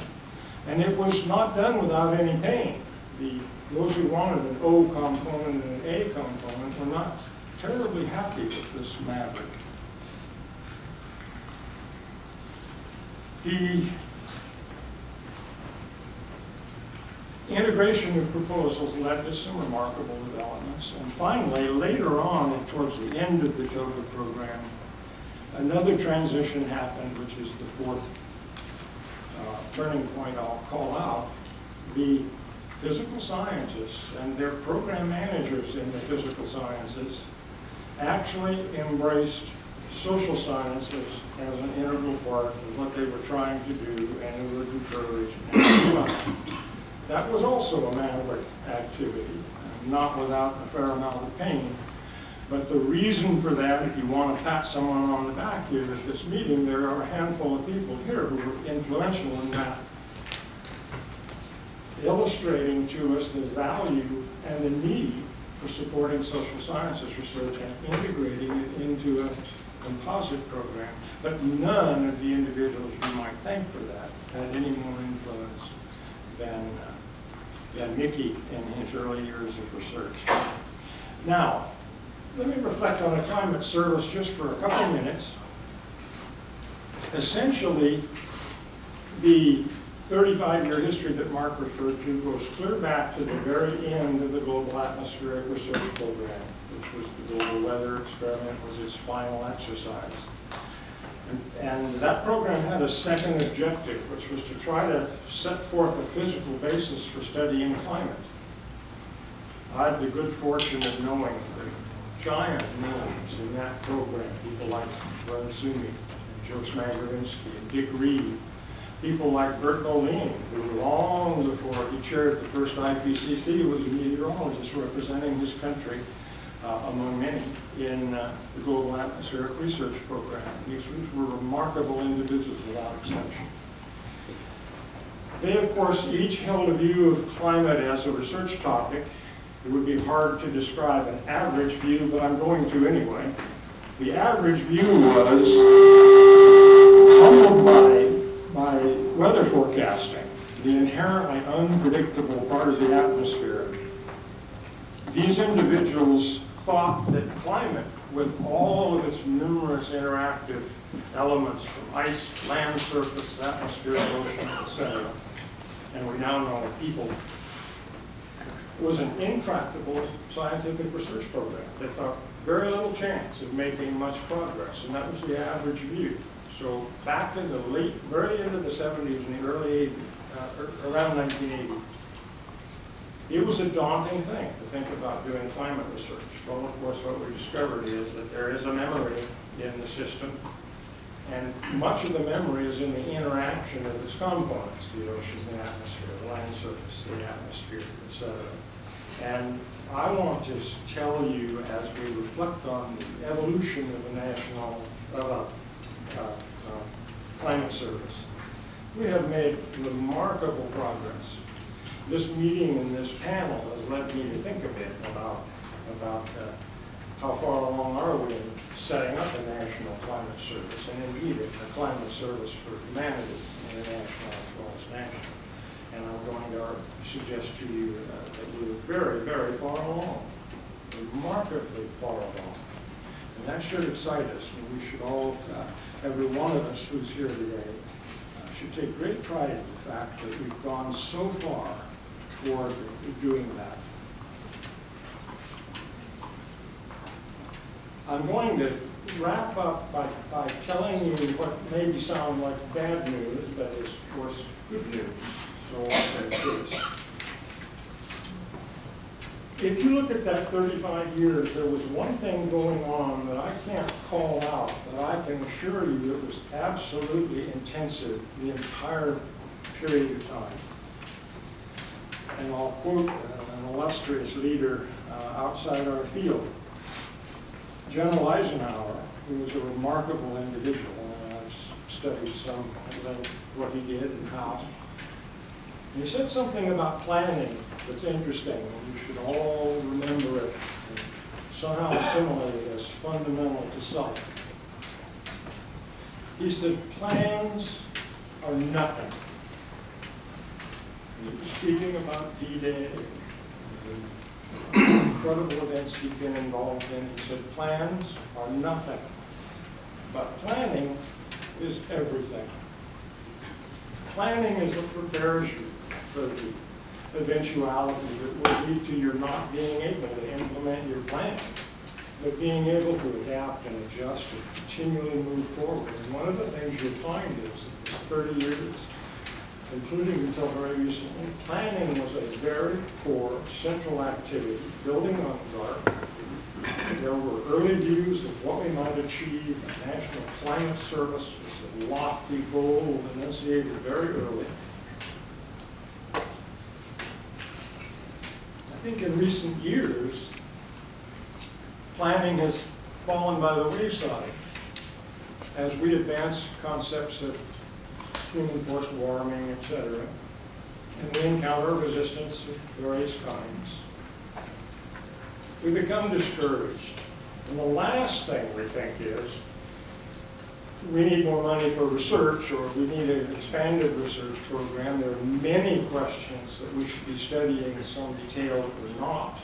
and it was not done without any pain. The, those who wanted an O component and an A component were not terribly happy with this Maverick. The integration of proposals led to some remarkable developments. And finally, later on, towards the end of the TOGA program, another transition happened, which is the fourth uh, turning point I'll call out. The physical scientists and their program managers in the physical sciences actually embraced social sciences as an integral part of what they were trying to do and it would encourage. *coughs* That was also a maverick activity, not without a fair amount of pain. But the reason for that, if you want to pat someone on the back here at this meeting, there are a handful of people here who were influential in that, illustrating to us the value and the need for supporting social sciences research and integrating it into a composite program. But none of the individuals you might thank for that had any more influence than, uh, than Mickey in his early years of research. Now, let me reflect on the climate service just for a couple minutes. Essentially, the 35-year history that Mark referred to goes clear back to the very end of the Global Atmospheric Research Program, which was the global weather experiment was its final exercise. And- that program had a second objective, which was to try to set forth a physical basis for studying climate. I had the good fortune of knowing the giant names in that program, people like Glenn Suomi, and Joe Smagorinsky, and Dick Reed, people like Bert Bolin, who long before he chaired the first IPCC was a meteorologist representing his country uh, among many in uh, the Global Atmospheric Research Program. These were remarkable individuals without exception. They, of course, each held a view of climate as a research topic. It would be hard to describe an average view, but I'm going to anyway. The average view was humbled by, by weather forecasting, the inherently unpredictable part of the atmosphere. These individuals thought that climate, with all of its numerous interactive elements from ice, land surface, atmosphere, ocean, etc., and we now know people, was an intractable scientific research program. They thought very little chance of making much progress, and that was the average view. So back in the late, very into the 70s and the early 80s, uh, around 1980, it was a daunting thing to think about doing climate research. Well, of course, what we discovered is that there is a memory in the system, and much of the memory is in the interaction of its components, the ocean, the atmosphere, the land surface, the atmosphere, et cetera. And I want to tell you, as we reflect on the evolution of the national, a uh, uh, climate service, we have made remarkable progress. This meeting and this panel has led me to think a bit about, about uh, how far along are we in setting up a national climate service, and indeed, a climate service for humanity, international as well as national. And I'm going to suggest to you uh, that we're very, very far along, remarkably far along. And that should excite us, and we should all, uh, every one of us who's here today, uh, should take great pride in the fact that we've gone so far toward doing that. I'm going to wrap up by, by telling you what maybe sound like bad news, but is, of course, good news. So. If you look at that 35 years, there was one thing going on that I can't call out, but I can assure you it was absolutely intensive the entire period of time. And I'll quote an illustrious leader uh, outside our field. General Eisenhower, who was a remarkable individual, and I've studied some of what he did and how. He said something about planning that's interesting, and you should all remember it and somehow assimilate as fundamental to self. He said, plans are nothing. Speaking about D-Day, incredible events he'd been involved in. He said, plans are nothing, but planning is everything. Planning is a preparation for the eventuality that will lead to your not being able to implement your plan, but being able to adapt and adjust and continually move forward. And one of the things you'll find is that 30 years, including until very recently, planning was a very core central activity, building on GARP, There were early views of what we might achieve. The National Climate Service was a lofty goal enunciated very early. I think in recent years, planning has fallen by the wayside as we advance concepts of human forced warming, etc. and we encounter resistance of various kinds. We become discouraged. And the last thing we think is, we need more money for research, or we need an expanded research program. There are many questions that we should be studying in some detail we're not.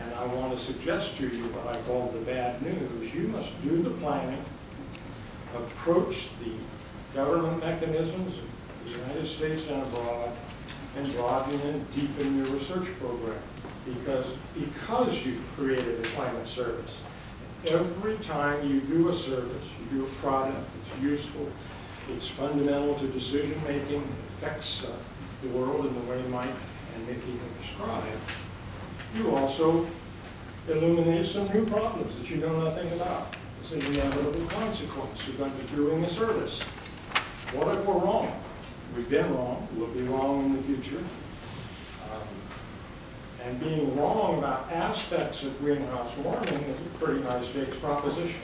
And I want to suggest to you what I call the bad news. You must do the planning, approach the government mechanisms of the United States and abroad, and broaden and deepen your research program. Because, because you've created a climate service, every time you do a service, you do a product, it's useful, it's fundamental to decision-making, it affects uh, the world in the way Mike and Mickey have described, you also illuminate some new problems that you know nothing about. It's an inevitable consequence. Be doing a service. What if we're wrong? We've been wrong, we'll be wrong in the future. Um, And being wrong about aspects of greenhouse warming is a pretty high stakes proposition.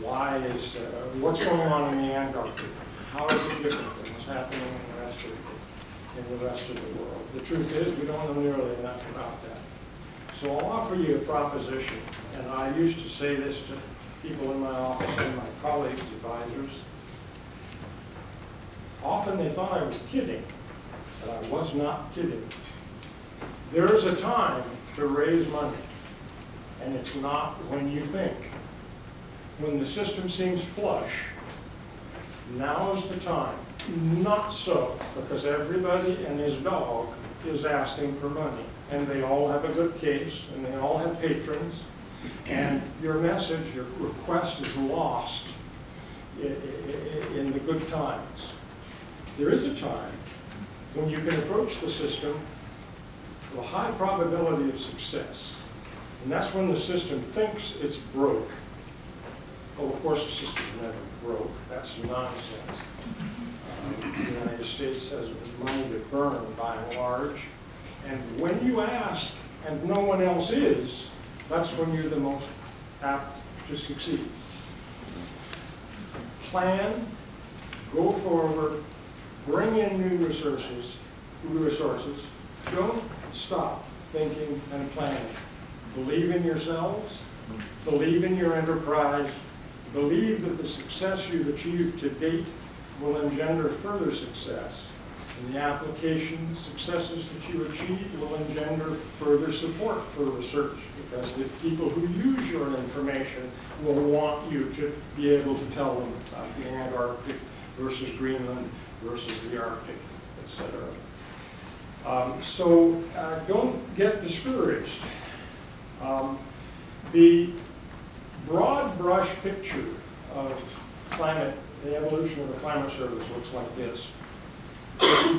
Why is, uh, what's going on in the Antarctic? How is it different than what's happening in the rest of, the- in the rest of the world? The truth is, we don't know nearly enough about that. So I'll offer you a proposition, and I used to say this to people in my office and my colleagues, advisors. Often they thought I was kidding, but I was not kidding. There is a time to raise money, and it's not when you think. When the system seems flush, now is the time. Not so, because everybody and his dog is asking for money, and they all have a good case, and they all have patrons, and your message, your request is lost in the good times. There is a time when you can approach the system with a high probability of success. And that's when the system thinks it's broke. Oh, of course, the system never broke. That's nonsense. Um, The United States has money to burn by and large. And when you ask, and no one else is, that's when you're the most apt to succeed. Plan, go forward, bring in new resources, new resources. Don't stop thinking and planning. Believe in yourselves, believe in your enterprise, believe that the success you've achieved to date will engender further success. And the application successes that you achieve will engender further support for research because the people who use your information will want you to be able to tell them about the Antarctic versus Greenland versus the Arctic, et cetera. Um, So uh, don't get discouraged. Um, The broad brush picture of climate, the evolution of the climate service looks like this.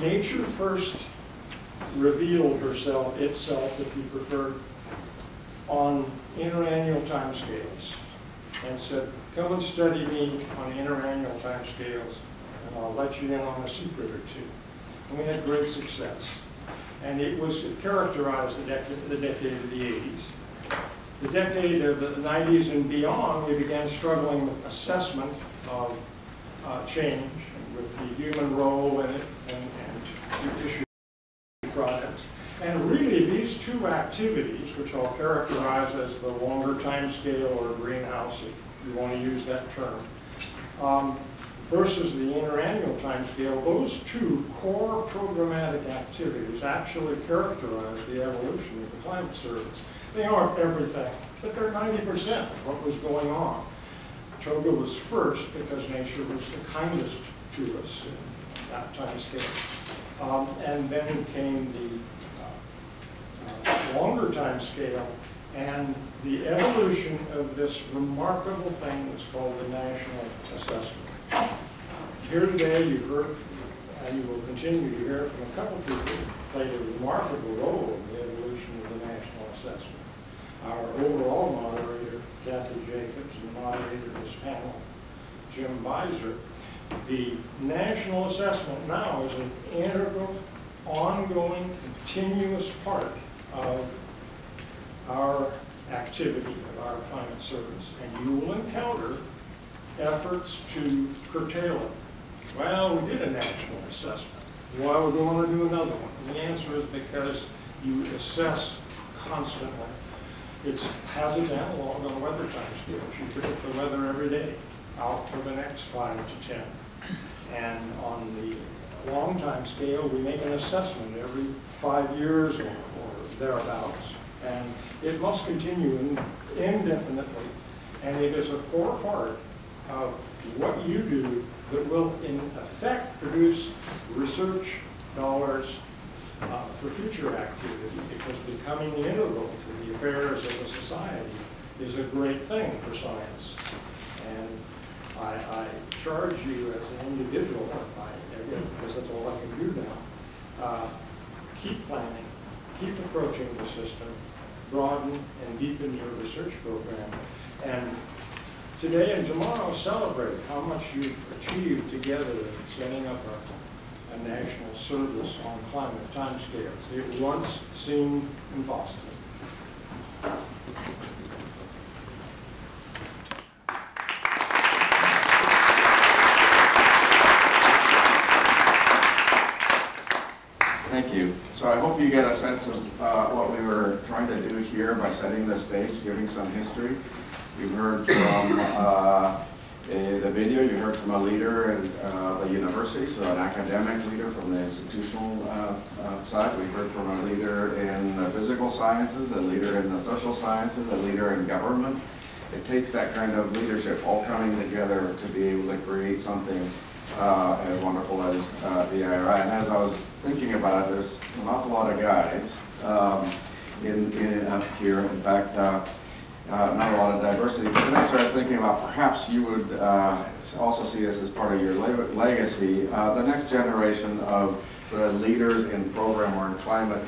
Nature first revealed herself, itself, if you prefer, on interannual timescales and said, come and study me on interannual timescales and let you in on a secret or two. And we had great success. And it was, it characterized the decade, the decade of the 80s. The decade of the 90s and beyond, we began struggling with assessment of uh, change, with the human role in it and, and issue products. And really, these two activities, which I'll characterize as the longer time scale or greenhouse, if you want to use that term, um, versus the interannual time scale, those two core programmatic activities actually characterize the evolution of the climate service. They aren't everything, but they're 90% of what was going on. Toga was first because nature was the kindest to us in that time scale. Um, and then came the uh, uh, longer time scale and the evolution of this remarkable thing that's called the national assessment. Here today, you've heard, and you will continue to hear from a couple of people who played a remarkable role in the evolution of the national assessment. our overall moderator, Kathy Jacobs, and the moderator of this panel, Jim Buizer. The national assessment now is an integral, ongoing, continuous part of our activity, of our climate service. And you will encounter efforts to curtail it. Well, we did a national assessment. Why would we want to do another one? The answer is because you assess constantly. It It's hazards analog on weather time scales. You predict the weather every day out for the next five to 10. And on the long time scale, we make an assessment every five years or or thereabouts. And it must continue in- indefinitely. And it is a core part of what you do that will in effect produce research dollars uh, for future activity, because becoming integral to the affairs of a society is a great thing for science. And I, I charge you as an individual, I, because that's all I can do now, uh, keep planning, keep approaching the system, broaden and deepen your research program, and today and tomorrow celebrate how much you've achieved together in setting up a, a national service on climate timescales. It once seemed impossible. Thank you. So I hope you get a sense of uh, what we were trying to do here by setting the stage, giving some history. You heard from uh, eh, the video, you heard from a leader in uh, the university, so an academic leader from the institutional uh, uh, side. We heard from a leader in the physical sciences, a leader in the social sciences, a leader in government. It takes that kind of leadership all coming together to be able to create something uh, as wonderful as uh, the IRI. And as I was thinking about it, there's an awful lot of guys um, in, in, up here. In fact, uh, not a lot of diversity. But then I started thinking about perhaps you would uh, also see this as part of your le- legacy. Uh, the next generation of leaders in program or in climate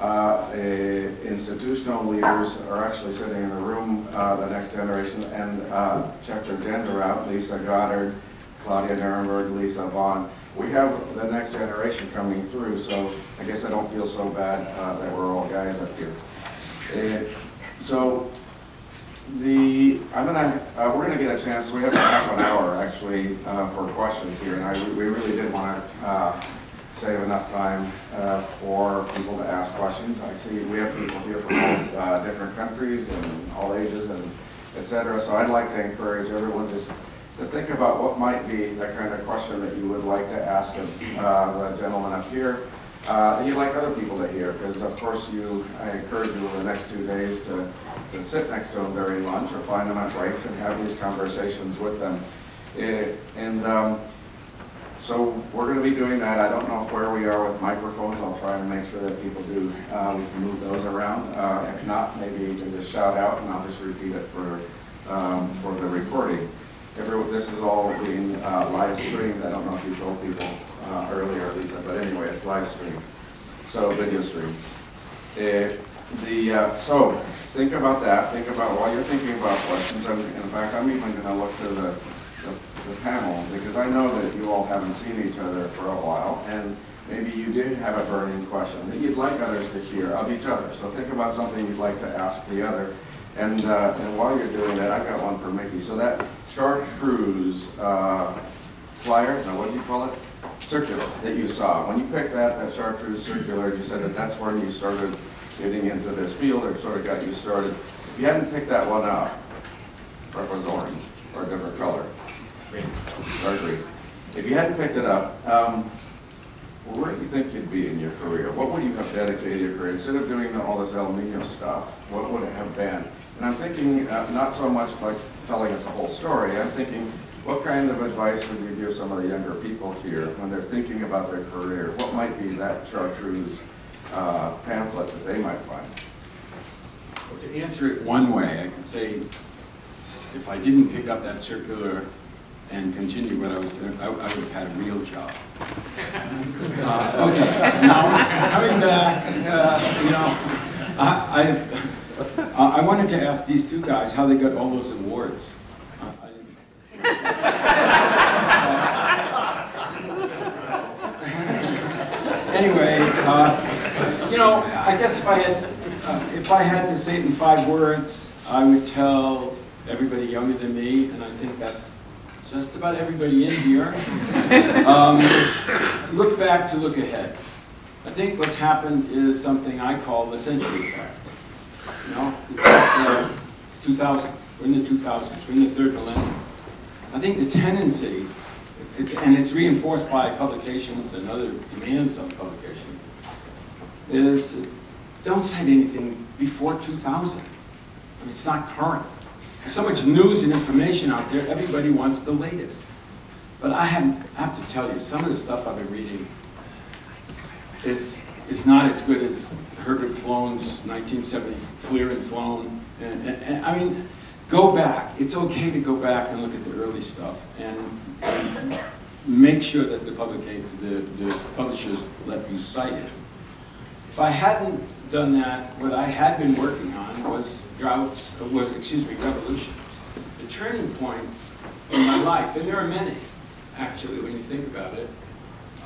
uh, eh, institutional leaders are actually sitting in the room, uh, the next generation, and uh, check their gender out, Lisa Goddard, Claudia Nierenberg, Lisa Vaughn. We have the next generation coming through, so I guess I don't feel so bad that we're all guys up here. Eh, So the, I'm gonna, uh, we're gonna get a chance, we have half an hour actually uh, for questions here, and I, we really did wanna uh, save enough time uh, for people to ask questions. I see we have people here from all uh, different countries and all ages and et cetera, so I'd like to encourage everyone just to think about what might be the kind of question that you would like to ask of uh, the gentleman up here, uh, you'd like other people to hear, because of course you, I encourage you over the next two days to, to sit next to them during lunch or find them at breaks and have these conversations with them. Eh, And um, so we're going to be doing that. I don't know where we are with microphones. I'll try and make sure that people do, uh, we can move those around. Uh, If not, maybe you can just shout out and I'll just repeat it for, um, for the recording. Everyone, this is all being uh, live streamed. I don't know if you told people uh, earlier, Lisa, but anyway, it's live stream. So video stream. Eh, The, uh, so, think about that. Think about, while you're thinking about questions, and in fact, I'm even going to look to the the the panel, because I know that you all haven't seen each other for a while, and maybe you did have a burning question that you'd like others to hear of each other. So think about something you'd like to ask the other. And, uh, and while you're doing that, I've got one for Mickey. So that chartreuse uh, flyer, now what do you call it? Circular that you saw. When you picked that, that chartreuse circular, you said that that's when you started getting into this field, or sort of got you started. If you hadn't picked that one up, or it was orange, or a different color, or green. If you hadn't picked it up, um, where do you think you'd be in your career? What would you have dedicated your career? Instead of doing all this El Nino stuff, what would it have been? And I'm thinking, uh, not so much like telling us a whole story, I'm thinking, what kind of advice would you give some of the younger people here when they're thinking about their career? What might be that chartreuse uh, pamphlet that they might find? Well, To answer it one way, I can say, if I didn't pick up that circular and continue what I was doing, I I would have had a real job. Uh, Okay, now, coming back, uh, you know, I, I- Uh, I wanted to ask these two guys how they got all those awards. *laughs* Anyway, uh, you know, I guess if I had, uh, if I had to say it in five words, I would tell everybody younger than me, and I think that's just about everybody in here. *laughs* Um, Look back to look ahead. I think what's happened is something I call the century effect. You know, uh, 2000, we're in the 2000s, we're in the third millennium. I think the tendency, it's- and it's reinforced by publications and other demands on publication, is don't cite anything before 2000. I mean, it's not current. There's so much news and information out there, everybody wants the latest. But I have, I have to tell you, some of the stuff I've been reading is, is not as good as Herbert Flohn's 1970 Fleer and Flohn. And, and, and, I mean, go back. It's okay to go back and look at the early stuff and, and make sure that the the, the publishers let you cite it. If I hadn't done that, what I had been working on was droughts, was, excuse me, revolutions. The turning points in my life, and there are many, actually, when you think about it.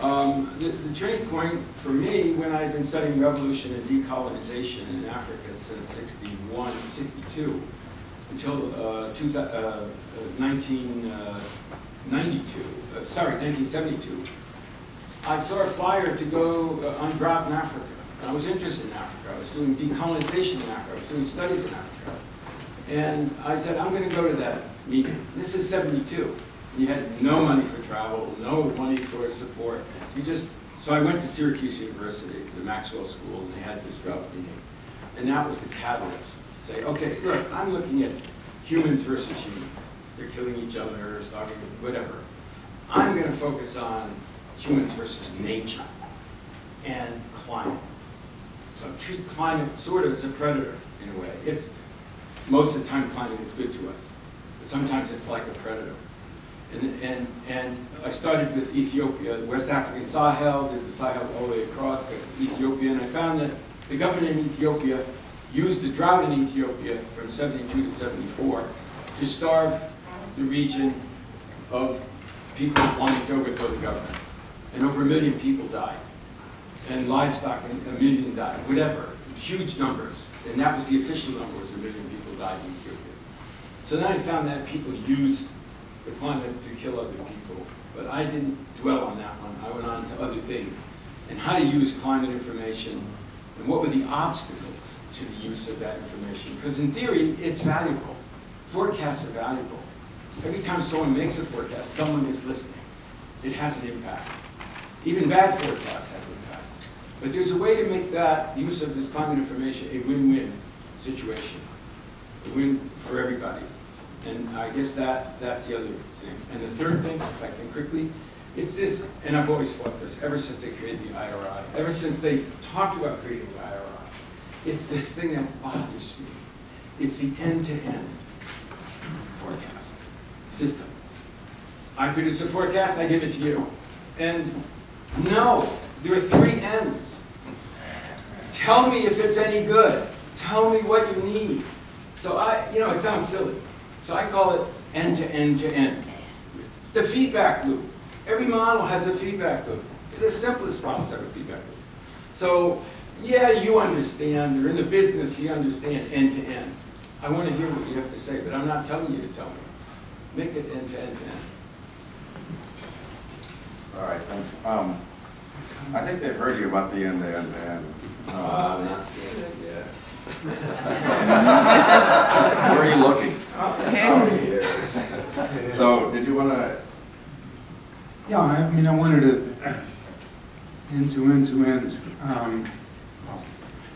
Um, the, the turning point for me, when I'd been studying revolution and decolonization in Africa since 61, 62, until uh, uh, uh, 1992, uh, sorry, 1972, I saw a flyer to go uh, on drought in Africa. And I was interested in Africa. I was doing decolonization in Africa. I was doing studies in Africa. And I said, I'm going to go to that meeting. This is 72. You had no money for travel, no money for support. You just, so I went to Syracuse University, the Maxwell School, and they had this drought meeting. And that was the catalyst say, okay, look, I'm looking at humans versus humans. They're killing each other, starving, whatever. I'm going to focus on humans versus nature and climate. So treat climate sort of as a predator in a way. It's, most of the time climate is good to us, but sometimes it's like a predator. And, and, and I started with Ethiopia, West African Sahel, did the Sahel all the way across to Ethiopia, and I found that the government in Ethiopia used the drought in Ethiopia from 72 to 74 to starve the region of people wanting to overthrow the government. And over a million people died. And livestock, a million died, whatever, huge numbers. And that was the official number, was a million people died in Ethiopia. So then I found that people used the climate to kill other people. But I didn't dwell on that one. I went on to other things. And how to use climate information, and what were the obstacles to the use of that information. Because in theory, it's valuable. Forecasts are valuable. Every time someone makes a forecast, someone is listening. It has an impact. Even bad forecasts have impacts. But there's a way to make that use of this climate information a win-win situation. A win for everybody. And I guess that, that's the other thing. And the third thing, if I can quickly, it's this, and I've always fought this, ever since they created the IRI, ever since they talked about creating the IRI, it's this thing that bothers me. It's the end-to-end forecast system. I produce a forecast, I give it to you. And no, there are three ends. Tell me if it's any good. Tell me what you need. So I, you know, it sounds silly. So I call it end to end to end. The feedback loop. Every model has a feedback loop. The simplest models have a feedback loop. So, yeah, you understand, you're in the business, you understand end to end. I want to hear what you have to say, but I'm not telling you to tell me. Make it end to end to end. All right, thanks. Um, I think they've heard you about the end to end to end. Uh, Uh, not seeing it yet. Where are you looking? Oh, years. So, did you want to, Yeah, I mean, I wanted to, end to end to end, um,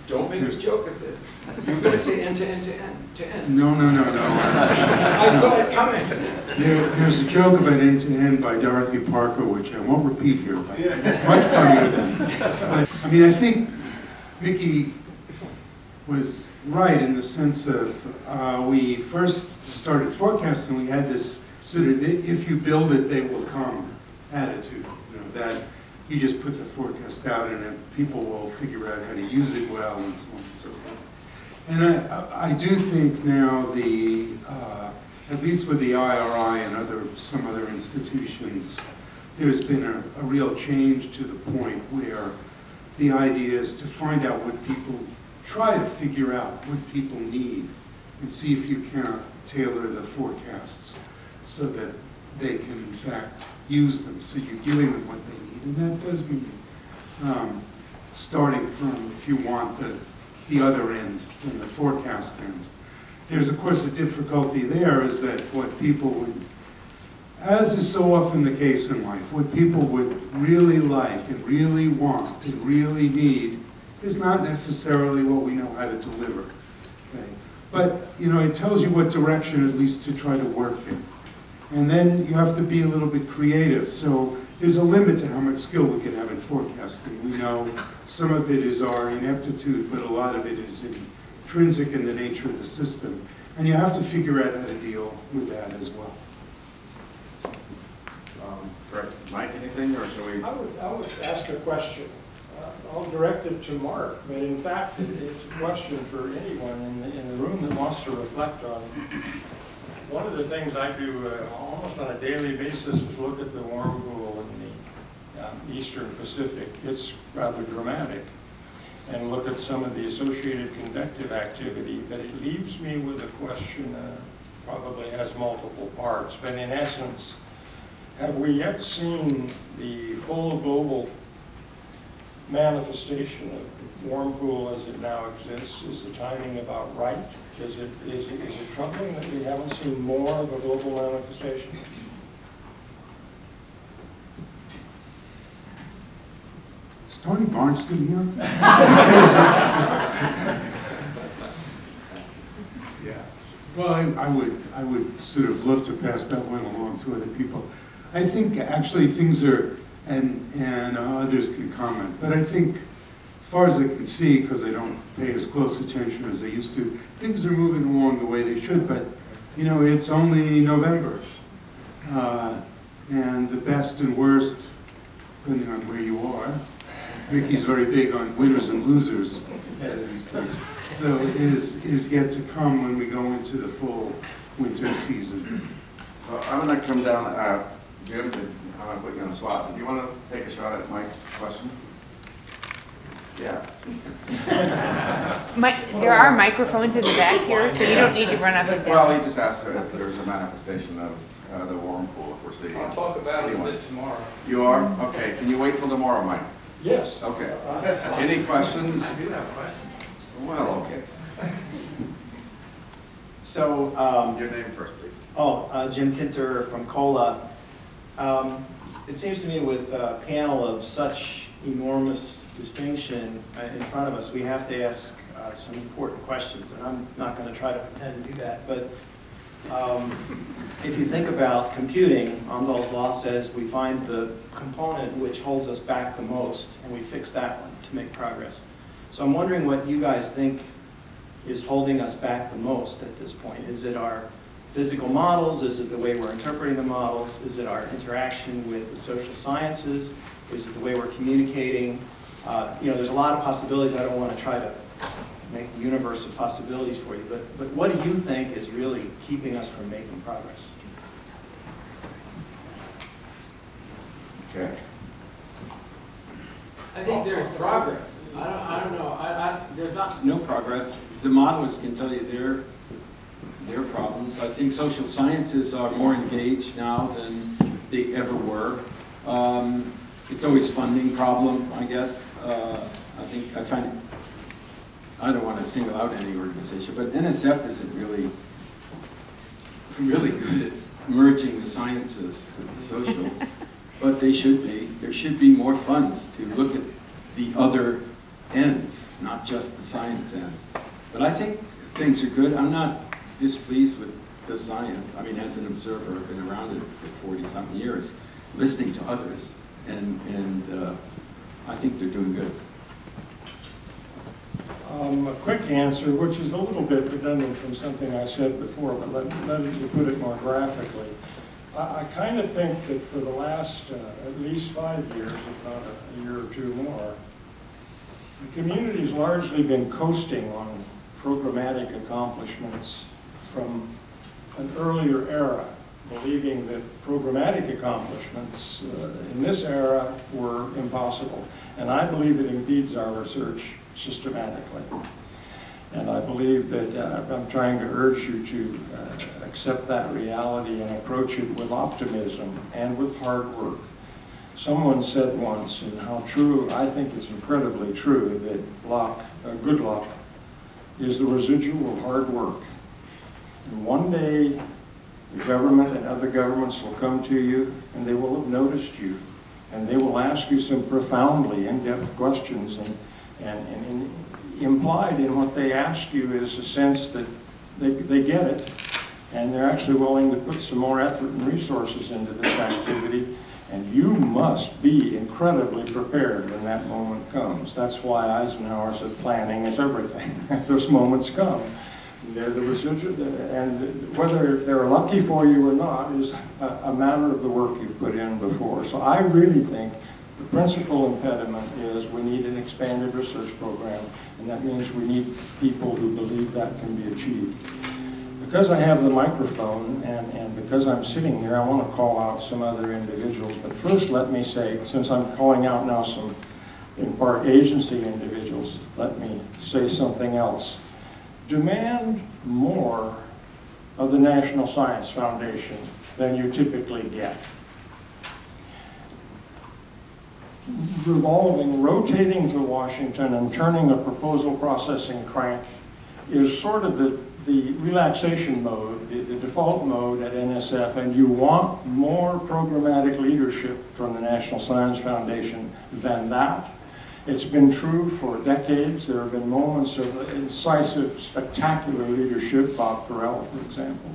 Don't make a joke of it. You're gonna say end to end to end to end. no, no, no, no. I saw it coming. There, there's a joke about end to end by Dorothy Parker, which I won't repeat here, but it's much funnier than. But, I mean, I think Mickey was right in the sense of, uh, we first started forecasting, we had this sort of, if you build it, they will come attitude, you know, that you just put the forecast out and then people will figure out how to use it well and so on and so forth. And I, I do think now the, uh, at least with the IRI and other, some other institutions, there's been a, a real change to the point where the idea is to find out what people, try to figure out what people need and see if you can tailor the forecasts so that they can in fact use them, so you're giving them what they need. And that does mean, um, starting from, if you want, the, the other end, in the forecast end. There's of course a difficulty there is that what people would, as is so often the case in life, what people would really like and really want and really need is not necessarily what we know how to deliver. okay? But, you know, it tells you what direction at least to try to work in. And then you have to be a little bit creative. So there's a limit to how much skill we can have in forecasting. We know some of it is our ineptitude, but a lot of it is intrinsic in the nature of the system. And you have to figure out how to deal with that as well. Um, Great. Mike, anything, or shall we? I would, I would ask a question. Uh, I'll direct it to Mark, but in fact, it- it's a question for anyone in the, in the room that wants to reflect on. One of the things I do uh, almost on a daily basis is look at the warm pool in the um, eastern Pacific. It's rather dramatic. And look at some of the associated convective activity, but it leaves me with a question, uh, probably has multiple parts, but in essence, have we yet seen the full global manifestation of warm pool as it now exists? Is the timing about right? Is it, is it, is it troubling that we haven't seen more of a global manifestation? Is Tony Barnston here? *laughs* Yeah. Well, I, I would, I would sort of love to pass that one along to other people. I think actually things are, and, and uh, others can comment, but I think as far as I can see, because I don't pay as close attention as I used to, things are moving along the way they should, but, you know, it's only November. Uh, And the best and worst, depending on where you are, Mickey's very big on winners and losers. So is, is yet to come when we go into the full winter season. So I'm going to come down, uh, Jim, I'm going to put you on the spot. Do you want to take a shot at Mike's question? Yeah. Mi- There are microphones in the back here, so you don't need to run up and down. Well, down. he just asked if there's a manifestation of uh, the warm pool, if we're seeing. I'll talk about it a bit tomorrow. You are? Okay, can you wait till tomorrow, Mike? Yes. Okay. Any questions? do have a question. Well, okay. *laughs* So, um, Your name first, please. oh, uh, Jim Kinter from COLA. Um, It seems to me with a panel of such enormous distinction uh, in front of us, we have to ask uh, some important questions, and I'm not going to try to pretend to do that, but um, if you think about computing, Amdahl's law says we find the component which holds us back the most, and we fix that one to make progress. So I'm wondering what you guys think is holding us back the most at this point? Is it our physical models? Is it the way we're interpreting the models? Is it our interaction with the social sciences? Is it the way we're communicating? Uh, You know, there's a lot of possibilities. I don't want to try to make the universe of possibilities for you, but, but what do you think is really keeping us from making progress? Okay. I think there's progress. I don't, I don't know, I, I, there's not, No progress. The modelers can tell you their, their problems. I think social sciences are more engaged now than they ever were. Um, It's always funding problem, I guess. Uh, I think, I find, it- I don't want to single out any organization, but NSF isn't really, really good at merging the sciences with the social, *laughs* but they should be. There should be more funds to look at the other ends, not just the science end. But I think things are good. I'm not displeased with the science. I mean, as an observer, I've been around it for 40-something years, listening to others, and, and uh, I think they're doing good. Um, A quick answer, which is a little bit redundant from something I said before, but let let me put it more graphically. I I kind of think that for the last uh, at least five years, if not a a year or two more, the community's largely been coasting on programmatic accomplishments from an earlier era, believing that programmatic accomplishments uh, in this era were impossible. And I believe it impedes our research systematically. And I believe that uh, I'm trying to urge you to uh, accept that reality and approach it with optimism and with hard work. Someone said once, and how true, I think it's incredibly true, that luck, uh, good luck, is the residual of hard work. And one day, the government and other governments will come to you, and they will have noticed you, and they will ask you some profoundly in-depth questions, and, and, and in- implied in what they ask you is a sense that they, they get it, and they're actually willing to put some more effort and resources into this activity, and you must be incredibly prepared when that moment comes. That's why Eisenhower said planning is everything. *laughs* Those moments come. They're the residual, and whether they're lucky for you or not is a, a matter of the work you've put in before. So I really think the principal impediment is we need an expanded research program, and that means we need people who believe that can be achieved. Because I have the microphone and, and because I'm sitting here, I want to call out some other individuals. But first, let me say, since I'm calling out now some, in part, agency individuals, let me say something else. Demand more of the National Science Foundation than you typically get. Revolving, rotating to Washington and turning the proposal processing crank is sort of the, the relaxation mode, the, the default mode at NSF, and you want more programmatic leadership from the National Science Foundation than that. It's been true for decades. There have been moments of incisive, spectacular leadership, Bob Perella, for example.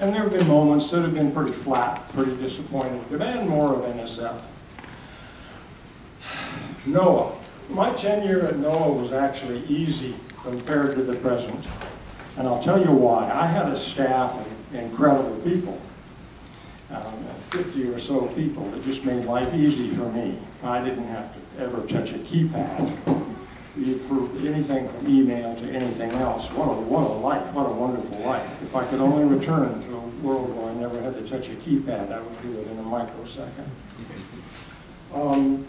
And there have been moments that have been pretty flat, pretty disappointing. Demand more of NSF. NOAA. My tenure at NOAA was actually easy compared to the present. And I'll tell you why. I had a staff of incredible people, um, 50 or so people that just made life easy for me. I didn't have to ever touch a keypad for anything from email to anything else. What a, what a life, what a wonderful life. If I could only return to a world where I never had to touch a keypad, I would do it in a microsecond. Um,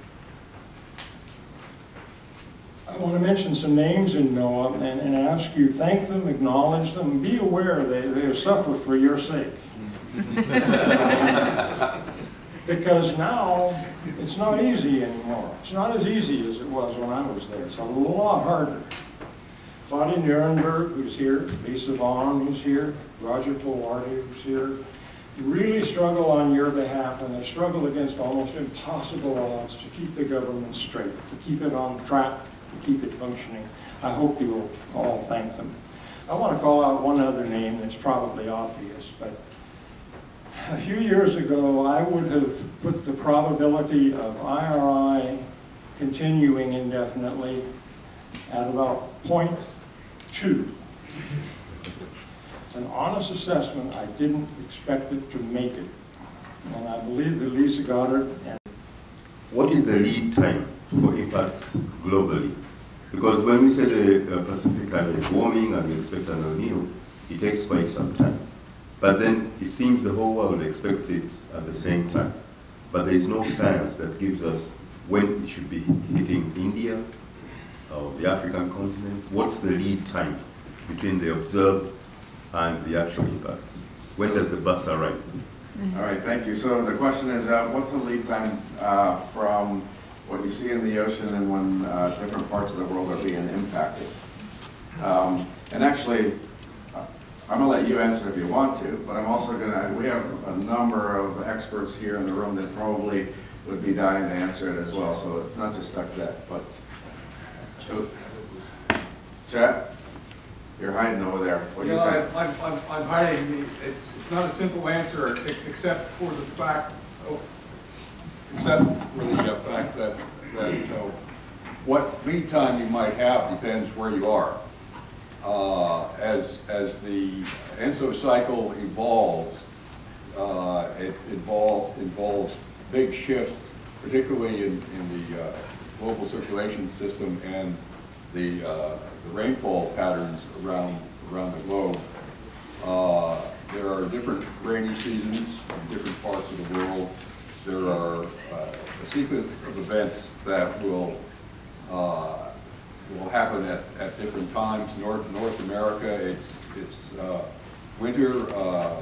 I want to mention some names in NOAA and, and ask you, thank them, acknowledge them, be aware they, they suffer for your sake. *laughs* Because now, it's not easy anymore. It's not as easy as it was when I was there. It's a lot harder. Claudia Nierenberg, who's here, Lisa Vaughan, who's here, Roger Pulwarty, who's here, really struggle on your behalf, and they struggle against almost impossible odds to keep the government straight, to keep it on track, to keep it functioning. I hope you will all thank them. I want to call out one other name that's probably obvious, but a few years ago, I would have put the probability of IRI continuing indefinitely at about 0.2. An honest assessment, I didn't expect it to make it. And I believe that Lisa Goddard and What is the lead time for impacts globally? Because when we say the uh, Pacific Island is warming and we expect an El Nino, it takes quite some time. But then it seems the whole world expects it at the same time. But there is no science that gives us when it should be hitting India or the African continent. What's the lead time between the observed and the actual impacts? When does the bus arrive? All right, thank you. So the question is, uh, what's the lead time uh, from what you see in the ocean and when uh, different parts of the world are being impacted? Um, And actually, I'm gonna let you answer if you want to, but I'm also gonna, we have a number of experts here in the room that probably would be dying to answer it as well, so it's not just stuck that, but. Chet, you're hiding over there. What do You think? I'm, I'm, I'm hiding, the- it's, it's not a simple answer, except for the fact, oh, except for the uh, fact that, that, you know, what lead time you might have depends where you are. Uh, As, as the ENSO cycle evolves, uh, it involves, involves big shifts, particularly in, in the uh, global circulation system and the, uh, the rainfall patterns around, around the globe. Uh, There are different rainy seasons in different parts of the world. There are a sequence of events that will, uh, will happen at, at different times. North, North America, it's, it's uh, winter. Uh,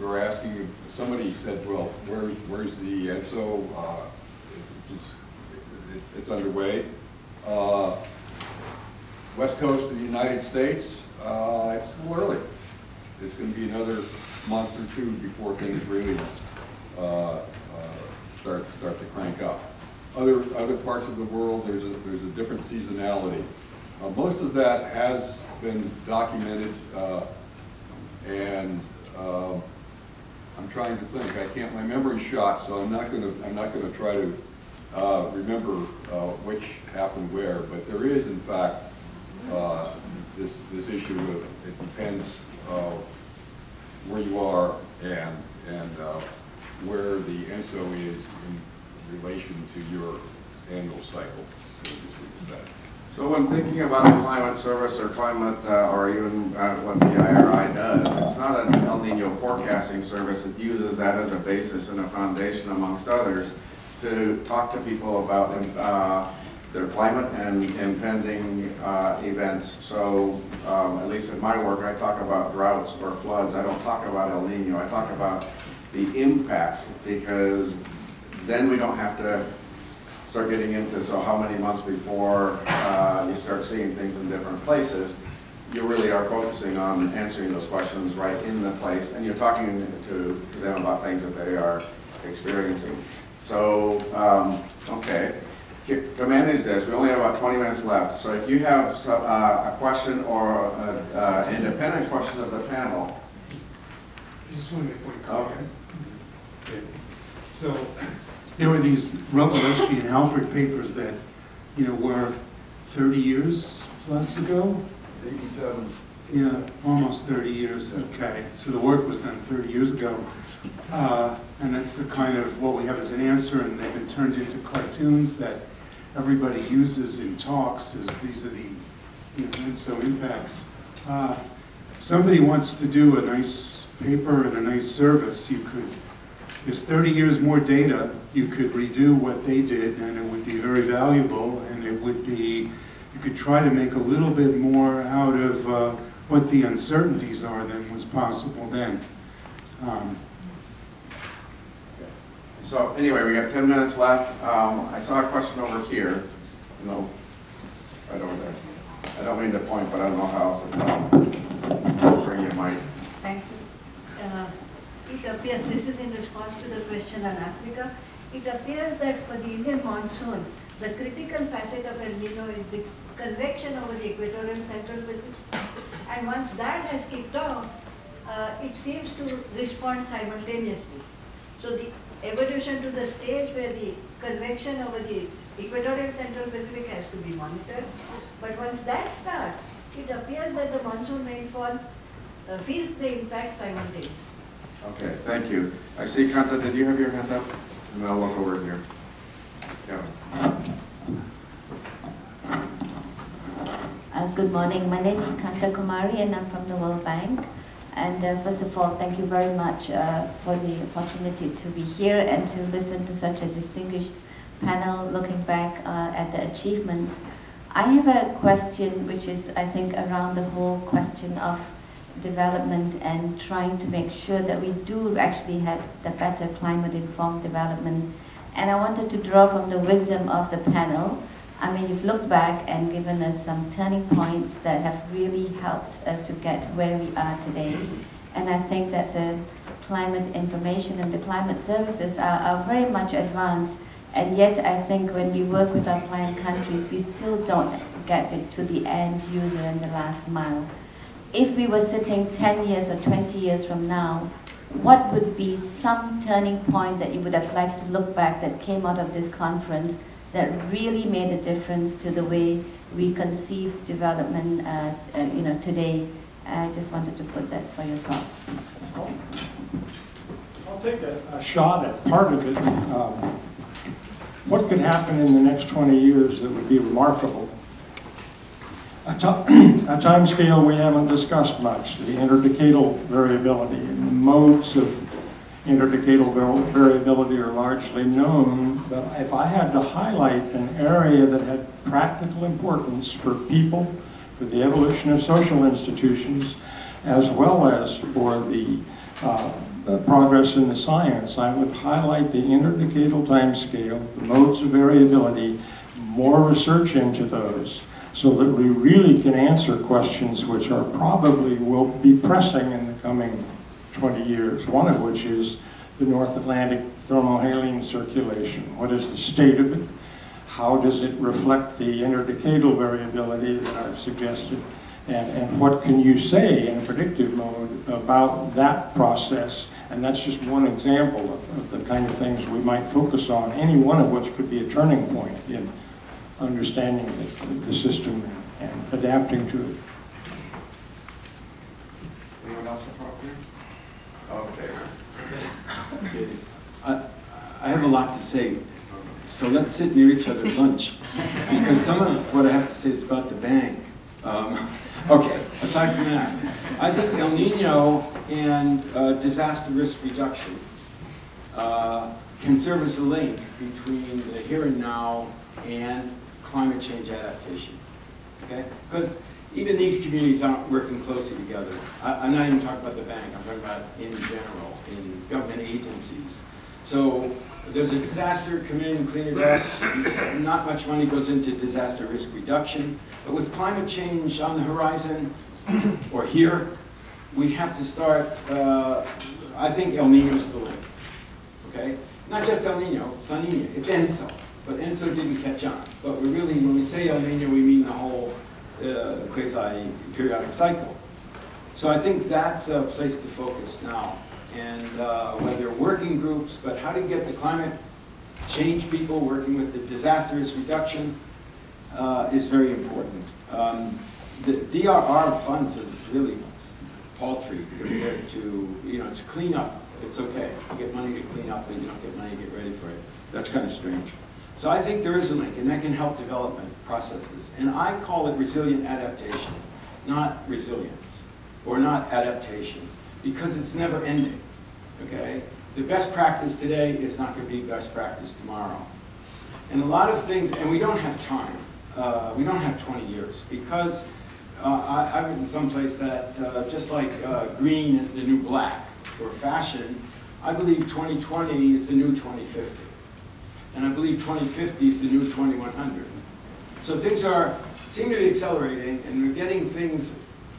we're asking, somebody said, well, where, where's the ENSO? Uh, It's, it's- it's underway. Uh, West coast of the United States, uh, it's a little early. It's going to be another month or two before things really uh, uh, start, start to crank up. Other, other parts of the world, there's a, there's a different seasonality. Uh, Most of that has been documented, uh, and um, I'm trying to think, I can't, my memory's shot, so I'm not gonna, I'm not gonna try to uh, remember uh, which happened where, but there is in fact uh, this, this issue of, it depends uh, where you are and, and uh, where the ENSO is in relation to your annual cycle. So when thinking about a climate service or climate, uh, or even uh, what the IRI does, it's not an El Nino forecasting service. It uses that as a basis and a foundation amongst others to talk to people about uh, their climate and impending uh, events. So um, at least in my work, I talk about droughts or floods. I don't talk about El Nino. I talk about the impacts because then we don't have to start getting into, so how many months before uh, you start seeing things in different places, you really are focusing on answering those questions right in the place, and you're talking to to them about things that they are experiencing. So, um, okay, to to manage this, we only have about 20 minutes left, so if you have some, uh, a question or an independent question of the panel, I just want to make one okay. comment. Okay. So, there were these Ropelewski and Halpert papers that, you know, were 30 years plus ago? Eighty-seven. Yeah, almost 30 years, okay. So the work was done 30 years ago. Uh, And that's the kind of, what we have as an answer, and they've been turned into cartoons that everybody uses in talks, is these are the, you know, and so impacts. Uh, Somebody wants to do a nice paper and a nice service, you could, there's 30 years more data, you could redo what they did, and it would be very valuable, and it would be, you could try to make a little bit more out of uh, what the uncertainties are than was possible then. Um, So anyway, we got 10 minutes left. Um, I saw a question over here. No, right over there. I don't mean to point, but I don't know how else to bring your mic. Thank you. Uh, It appears, this is in response to the question on Africa. It appears that for the Indian monsoon, the critical facet of El Nino is the convection over the equatorial central Pacific. And once that has kicked off, uh, it seems to respond simultaneously. So the evolution to the stage where the convection over the equatorial central Pacific has to be monitored. But once that starts, it appears that the monsoon rainfall uh, feels the impact simultaneously. Okay, thank you. I see, Kanta, did you have your hand up? And I'll look over here. Kevin. Uh, Good morning. My name is Kanta Kumari and I'm from the World Bank. And uh, first of all, thank you very much uh, for the opportunity to be here and to listen to such a distinguished panel looking back uh, at the achievements. I have a question which is, I think, around the whole question of development and trying to make sure that we do actually have the better climate-informed development. And I wanted to draw from the wisdom of the panel I mean, you've looked back and given us some turning points that have really helped us to get where we are today. And I think that the climate information and the climate services are, are very much advanced. And yet, I think when we work with our client countries, we still don't get it to the end user in the last mile. If we were sitting 10 years or 20 years from now, what would be some turning point that you would have liked to look back that came out of this conference that really made a difference to the way we conceive development, uh, uh, you know, today. I just wanted to put that for your thought. I'll take a, a shot at part of it. Um, What could happen in the next 20 years that would be remarkable? A *clears throat* a timescale we haven't discussed much, the interdecadal variability. And the modes of interdecadal variability are largely known, but if I had to highlight an area that had practical importance for people, for the evolution of social institutions, as well as for the uh, the progress in the science, I would highlight the interdecadal timescale, the modes of variability, more research into those, so that we really can answer questions which are probably will be pressing in the coming 20 years, one of which is the North Atlantic thermohaline circulation. What is the state of it? How does it reflect the interdecadal variability that I've suggested? And, and what can you say in predictive mode about that process? And that's just one example of, of the kind of things we might focus on, any one of which could be a turning point in understanding the, the system and adapting to it. Anyone else appropriate? Okay. I, I have a lot to say, so let's sit near each other at lunch, because some of what I have to say is about the bank. Um, Okay, aside from that, I think El Nino and uh, disaster risk reduction uh, can serve as a link between the here and now and climate change adaptation. Okay? Because even these communities aren't working closely together. I, I'm not even talking about the bank, I'm talking about in general, in government agencies. So there's a disaster, come in, clean it up. Not much money goes into disaster risk reduction. But with climate change on the horizon, *clears throat* or here, we have to start, uh, I think El Nino is the link, okay? Not just El Nino, it's La Nina, it's ENSO, but ENSO didn't catch on. But we really, when we say El Nino, we mean the whole uh, quasi-periodic cycle. So I think that's a place to focus now. And uh, whether working groups, but how to get the climate change people working with the disaster reduction, uh, is very important. Um, the DRR funds are really paltry compared to, you know, it's cleanup. It's okay. You get money to clean up, but you don't get money to get ready for it. That's kind of strange. So I think there is a link, and that can help development processes. And I call it resilient adaptation, not resilience, or not adaptation, because it's never ending, okay? The best practice today is not going to be best practice tomorrow. And a lot of things, and we don't have time uh, we don't have 20 years because uh, I, I've written someplace that uh, just like uh, green is the new black for fashion, I believe 2020 is the new 2050. And I believe 2050 is the new 2100. So things are, seem to be accelerating and we're getting things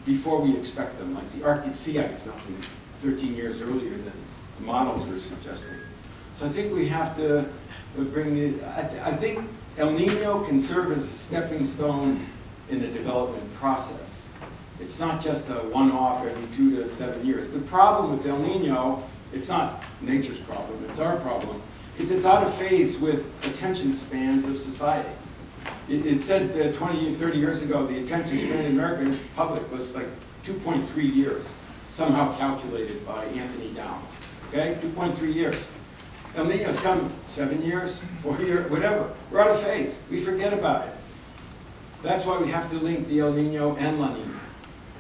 before we expect them, like the Arctic sea ice melting 13 years earlier than the models were suggesting. So I think we have to bring the, I, th I think El Nino can serve as a stepping stone in the development process. It's not just a one-off every two to seven years. The problem with El Nino, it's not nature's problem, it's our problem, is it's out of phase with attention spans of society. It, it said uh, 20, 30 years ago, the attention span in the American public was like 2.3 years, somehow calculated by Anthony Downs. Okay, 2.3 years. El Nino's come seven years, four years, whatever. We're out of phase. We forget about it. That's why we have to link the El Nino and La Nina.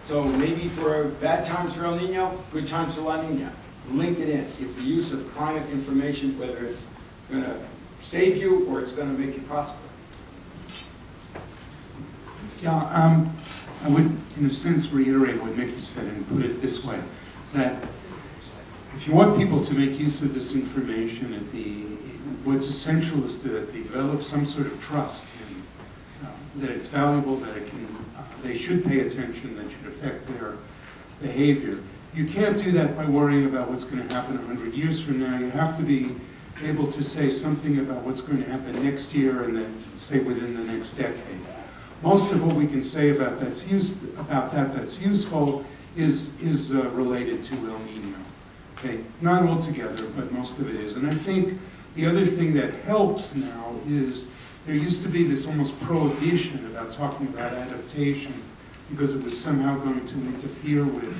So maybe for bad times for El Nino, good times for La Nina. Link it in. It's the use of climate information, whether it's going to save you or it's going to make you prosper. Yeah, um, I would, in a sense, reiterate what Mickey said and put it this way, that if you want people to make use of this information, at the, what's essential is that they develop some sort of trust in, uh, that it's valuable, that it can, uh, they should pay attention, that should affect their behavior. You can't do that by worrying about what's going to happen 100 years from now. You have to be able to say something about what's going to happen next year and then say within the next decade. Most of what we can say about that's used about that that's useful is is uh, related to El Nino. Okay, not altogether, but most of it is. And I think the other thing that helps now is there used to be this almost prohibition about talking about adaptation because it was somehow going to interfere with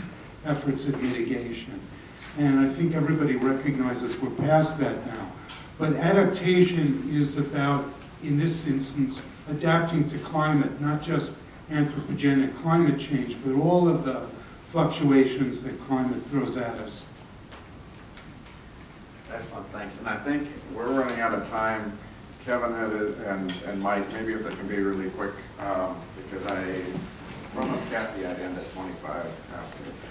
efforts at mitigation. And I think everybody recognizes we're past that now. But adaptation is about, in this instance, adapting to climate, not just anthropogenic climate change, but all of the fluctuations that climate throws at us. Excellent, thanks. And I think we're running out of time. Kevin and, and Mike, maybe if it can be really quick, um, because I promised Kathy I'd end at 25 after.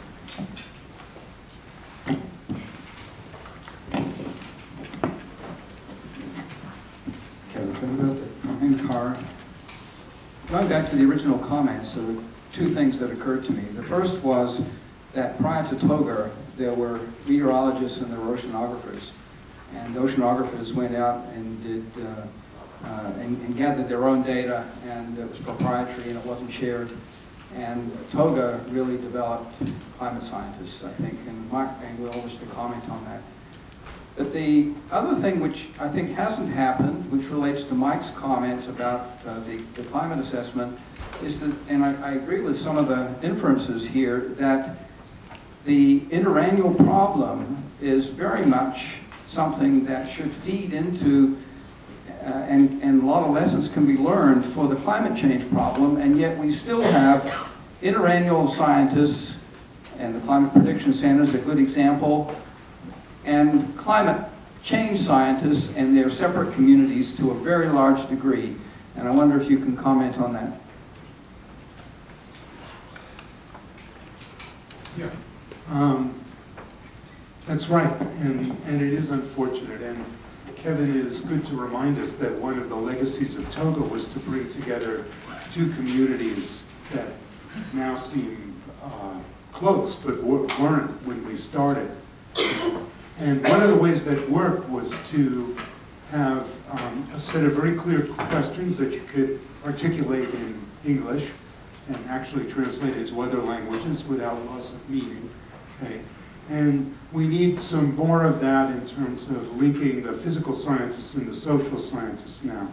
Going back to the original comments, there were two things that occurred to me. The first was that prior to TOGA, there were meteorologists and there were oceanographers. And the oceanographers went out and did, uh, uh, and and gathered their own data, and it was proprietary and it wasn't shared. And TOGA really developed climate scientists, I think, and Mark and Will wish to comment on that. But the other thing which I think hasn't happened, which relates to Mike's comments about uh, the, the climate assessment, is that, and I, I agree with some of the inferences here, that the interannual problem is very much something that should feed into, and, and a lot of lessons can be learned for the climate change problem, and yet we still have interannual scientists, and the Climate Prediction Center is a good example, and climate change scientists and their separate communities to a very large degree. And I wonder if you can comment on that. Yeah. Um, That's right, and, and it is unfortunate, and Kevin, it is good to remind us that one of the legacies of TOGA was to bring together two communities that now seem uh, close, but weren't when we started. And one of the ways that worked was to have um, a set of very clear questions that you could articulate in English and actually translate into other languages without loss of meaning. Okay? And we need some more of that in terms of linking the physical sciences and the social sciences now.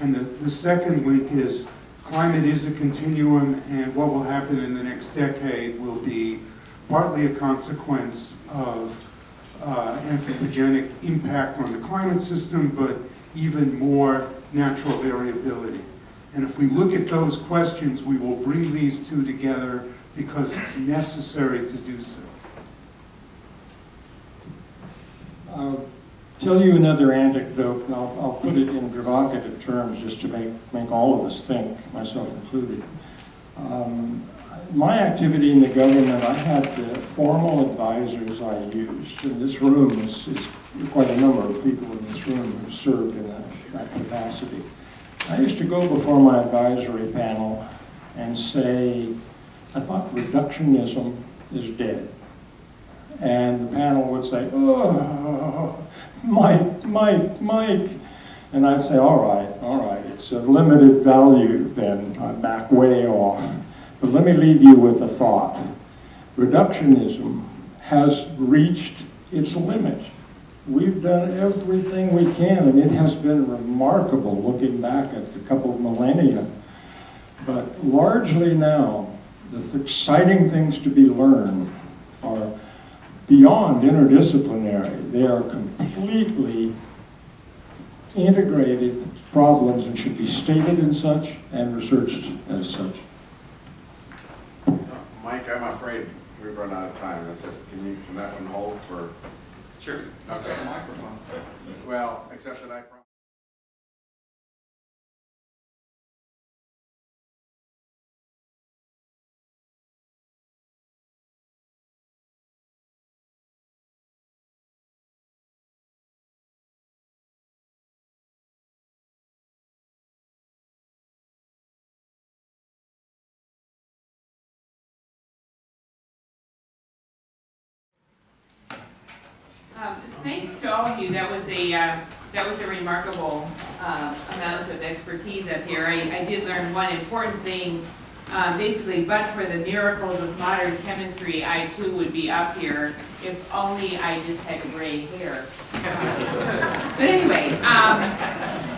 And the, the second link is climate is a continuum, and what will happen in the next decade will be partly a consequence of uh, anthropogenic impact on the climate system, but even more natural variability. And if we look at those questions, we will bring these two together because it's necessary to do so. I'll tell you another anecdote, and I'll, I'll put it in provocative terms just to make, make all of us think, myself included. Um, my activity in the government, I had the formal advisors I used. In this room is, is quite a number of people in this room who served in that, that capacity. I used to go before my advisory panel and say, I thought reductionism is dead. And the panel would say, oh, Mike, Mike, Mike. And I'd say, all right, all right, it's a limited value then, I back way off. But let me leave you with a thought. Reductionism has reached its limit. We've done everything we can, and it has been remarkable looking back at a couple of millennia. But largely now, the exciting things to be learned are beyond interdisciplinary. They are completely integrated problems and should be stated as such and researched as such. Mike, I'm afraid we've run out of time. I said, can you, can that one hold for? Sure. Okay. Well, except that I. all of you, that was a, uh, that was a remarkable uh, amount of expertise up here. I I did learn one important thing, uh, basically, but for the miracles of modern chemistry, I too would be up here if only I just had gray hair. *laughs* But anyway, um,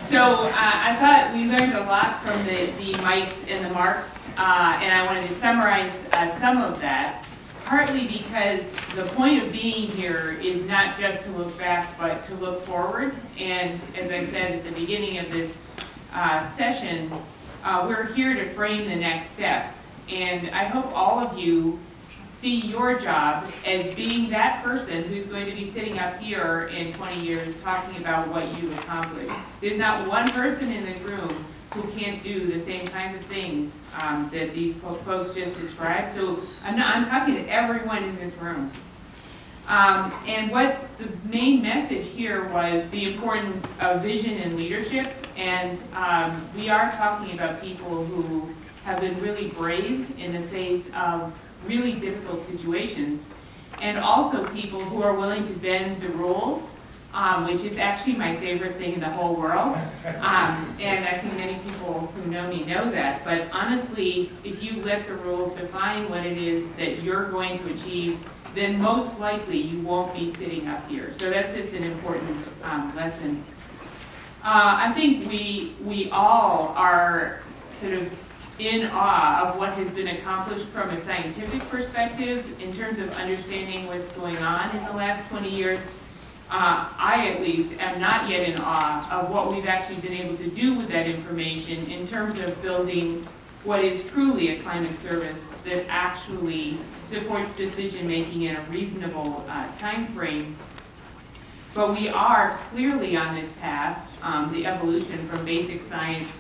so uh, I thought we learned a lot from the the Mikes and the Marks, uh, and I wanted to summarize uh, some of that partly because the point of being here is not just to look back, but to look forward. And as I said at the beginning of this uh, session, uh, we're here to frame the next steps. And I hope all of you see your job as being that person who's going to be sitting up here in 20 years talking about what you accomplished. There's not one person in this room who can't do the same kinds of things um, that these folks just described. So I'm not, I'm talking to everyone in this room. Um, and what the main message here was the importance of vision and leadership. And um, we are talking about people who have been really brave in the face of really difficult situations. And also people who are willing to bend the rules, um, which is actually my favorite thing in the whole world. Um, and I think many people who know me know that. But honestly, if you let the rules define what it is that you're going to achieve, then most likely you won't be sitting up here. So that's just an important um, lesson. Uh, I think we, we all are sort of in awe of what has been accomplished from a scientific perspective in terms of understanding what's going on in the last 20 years. Uh, I, at least, am not yet in awe of what we've actually been able to do with that information in terms of building what is truly a climate service that actually supports decision-making in a reasonable uh, timeframe. But we are clearly on this path, um, the evolution from basic science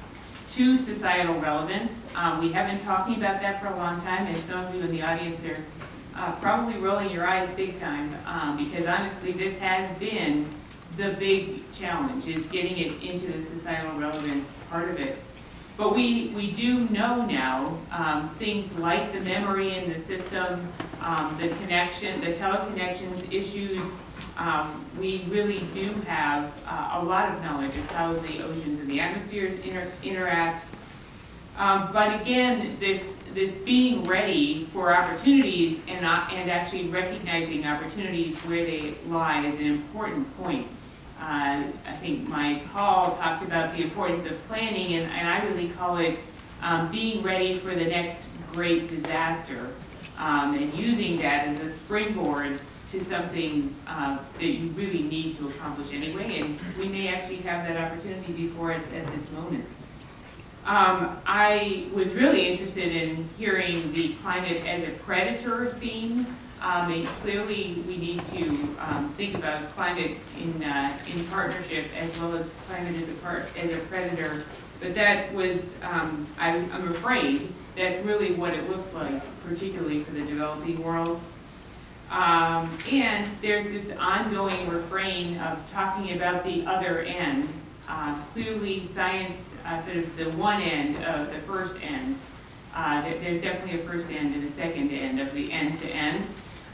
to societal relevance. Um, we have been talking about that for a long time, and some of you in the audience are uh, probably rolling your eyes big time, um, because honestly, this has been the big challenge, is getting it into the societal relevance part of it. But we, we do know now, um, things like the memory in the system, um, the connection, the teleconnections issues, um, we really do have uh, a lot of knowledge of how the oceans and the atmospheres inter interact. Um, but again, this, this being ready for opportunities and, uh, and actually recognizing opportunities where they lie is an important point. Uh, I think Mike Hall talked about the importance of planning, and, and I really call it um, being ready for the next great disaster, um, and using that as a springboard to something uh, that you really need to accomplish anyway, and we may actually have that opportunity before us at this moment. Um, I was really interested in hearing the climate as a predator theme. Um, and clearly, we need to um, think about climate in uh, in partnership as well as climate as a part as a predator. But that was, um, I, I'm afraid, that's really what it looks like, particularly for the developing world. Um, and there's this ongoing refrain of talking about the other end. Uh, clearly, science, uh, sort of the one end of the first end. Uh, there- there's definitely a first end and a second end of the end to end,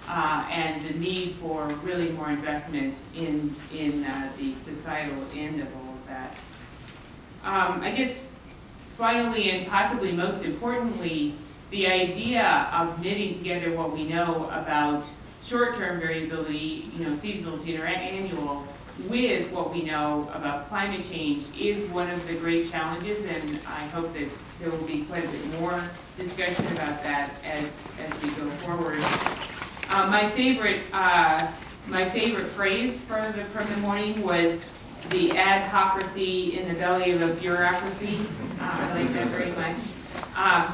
uh, and the need for really more investment in in uh, the societal end of all of that. Um, I guess finally, and possibly most importantly, the idea of knitting together what we know about short-term variability, you know, seasonal to interannual, with what we know about climate change is one of the great challenges, and I hope that there will be quite a bit more discussion about that as, as we go forward. Uh, my favorite, uh, my favorite phrase from the, from the morning was the adhocracy in the belly of a bureaucracy. Uh, I like that very much. Uh,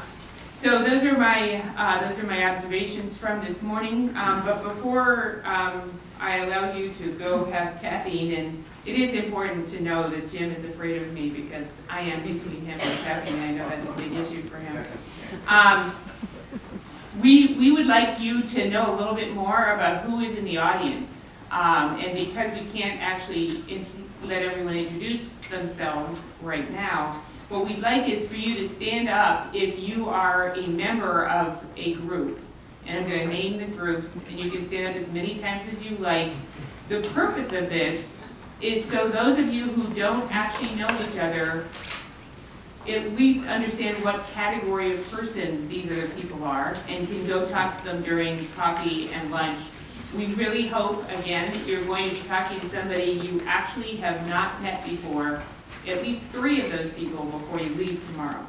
so those are my, uh, those are my observations from this morning. Um, but before um, I allow you to go have caffeine, and it is important to know that Jim is afraid of me because I am between him and caffeine. I know that's a big issue for him. Um, we, we would like you to know a little bit more about who is in the audience. Um, and because we can't actually let everyone introduce themselves right now, what we'd like is for you to stand up if you are a member of a group. And I'm going to name the groups, and you can stand up as many times as you like. The purpose of this is so those of you who don't actually know each other at least understand what category of person these other people are and can go talk to them during coffee and lunch. We really hope, again, that you're going to be talking to somebody you actually have not met before, at least three of those people before you leave tomorrow.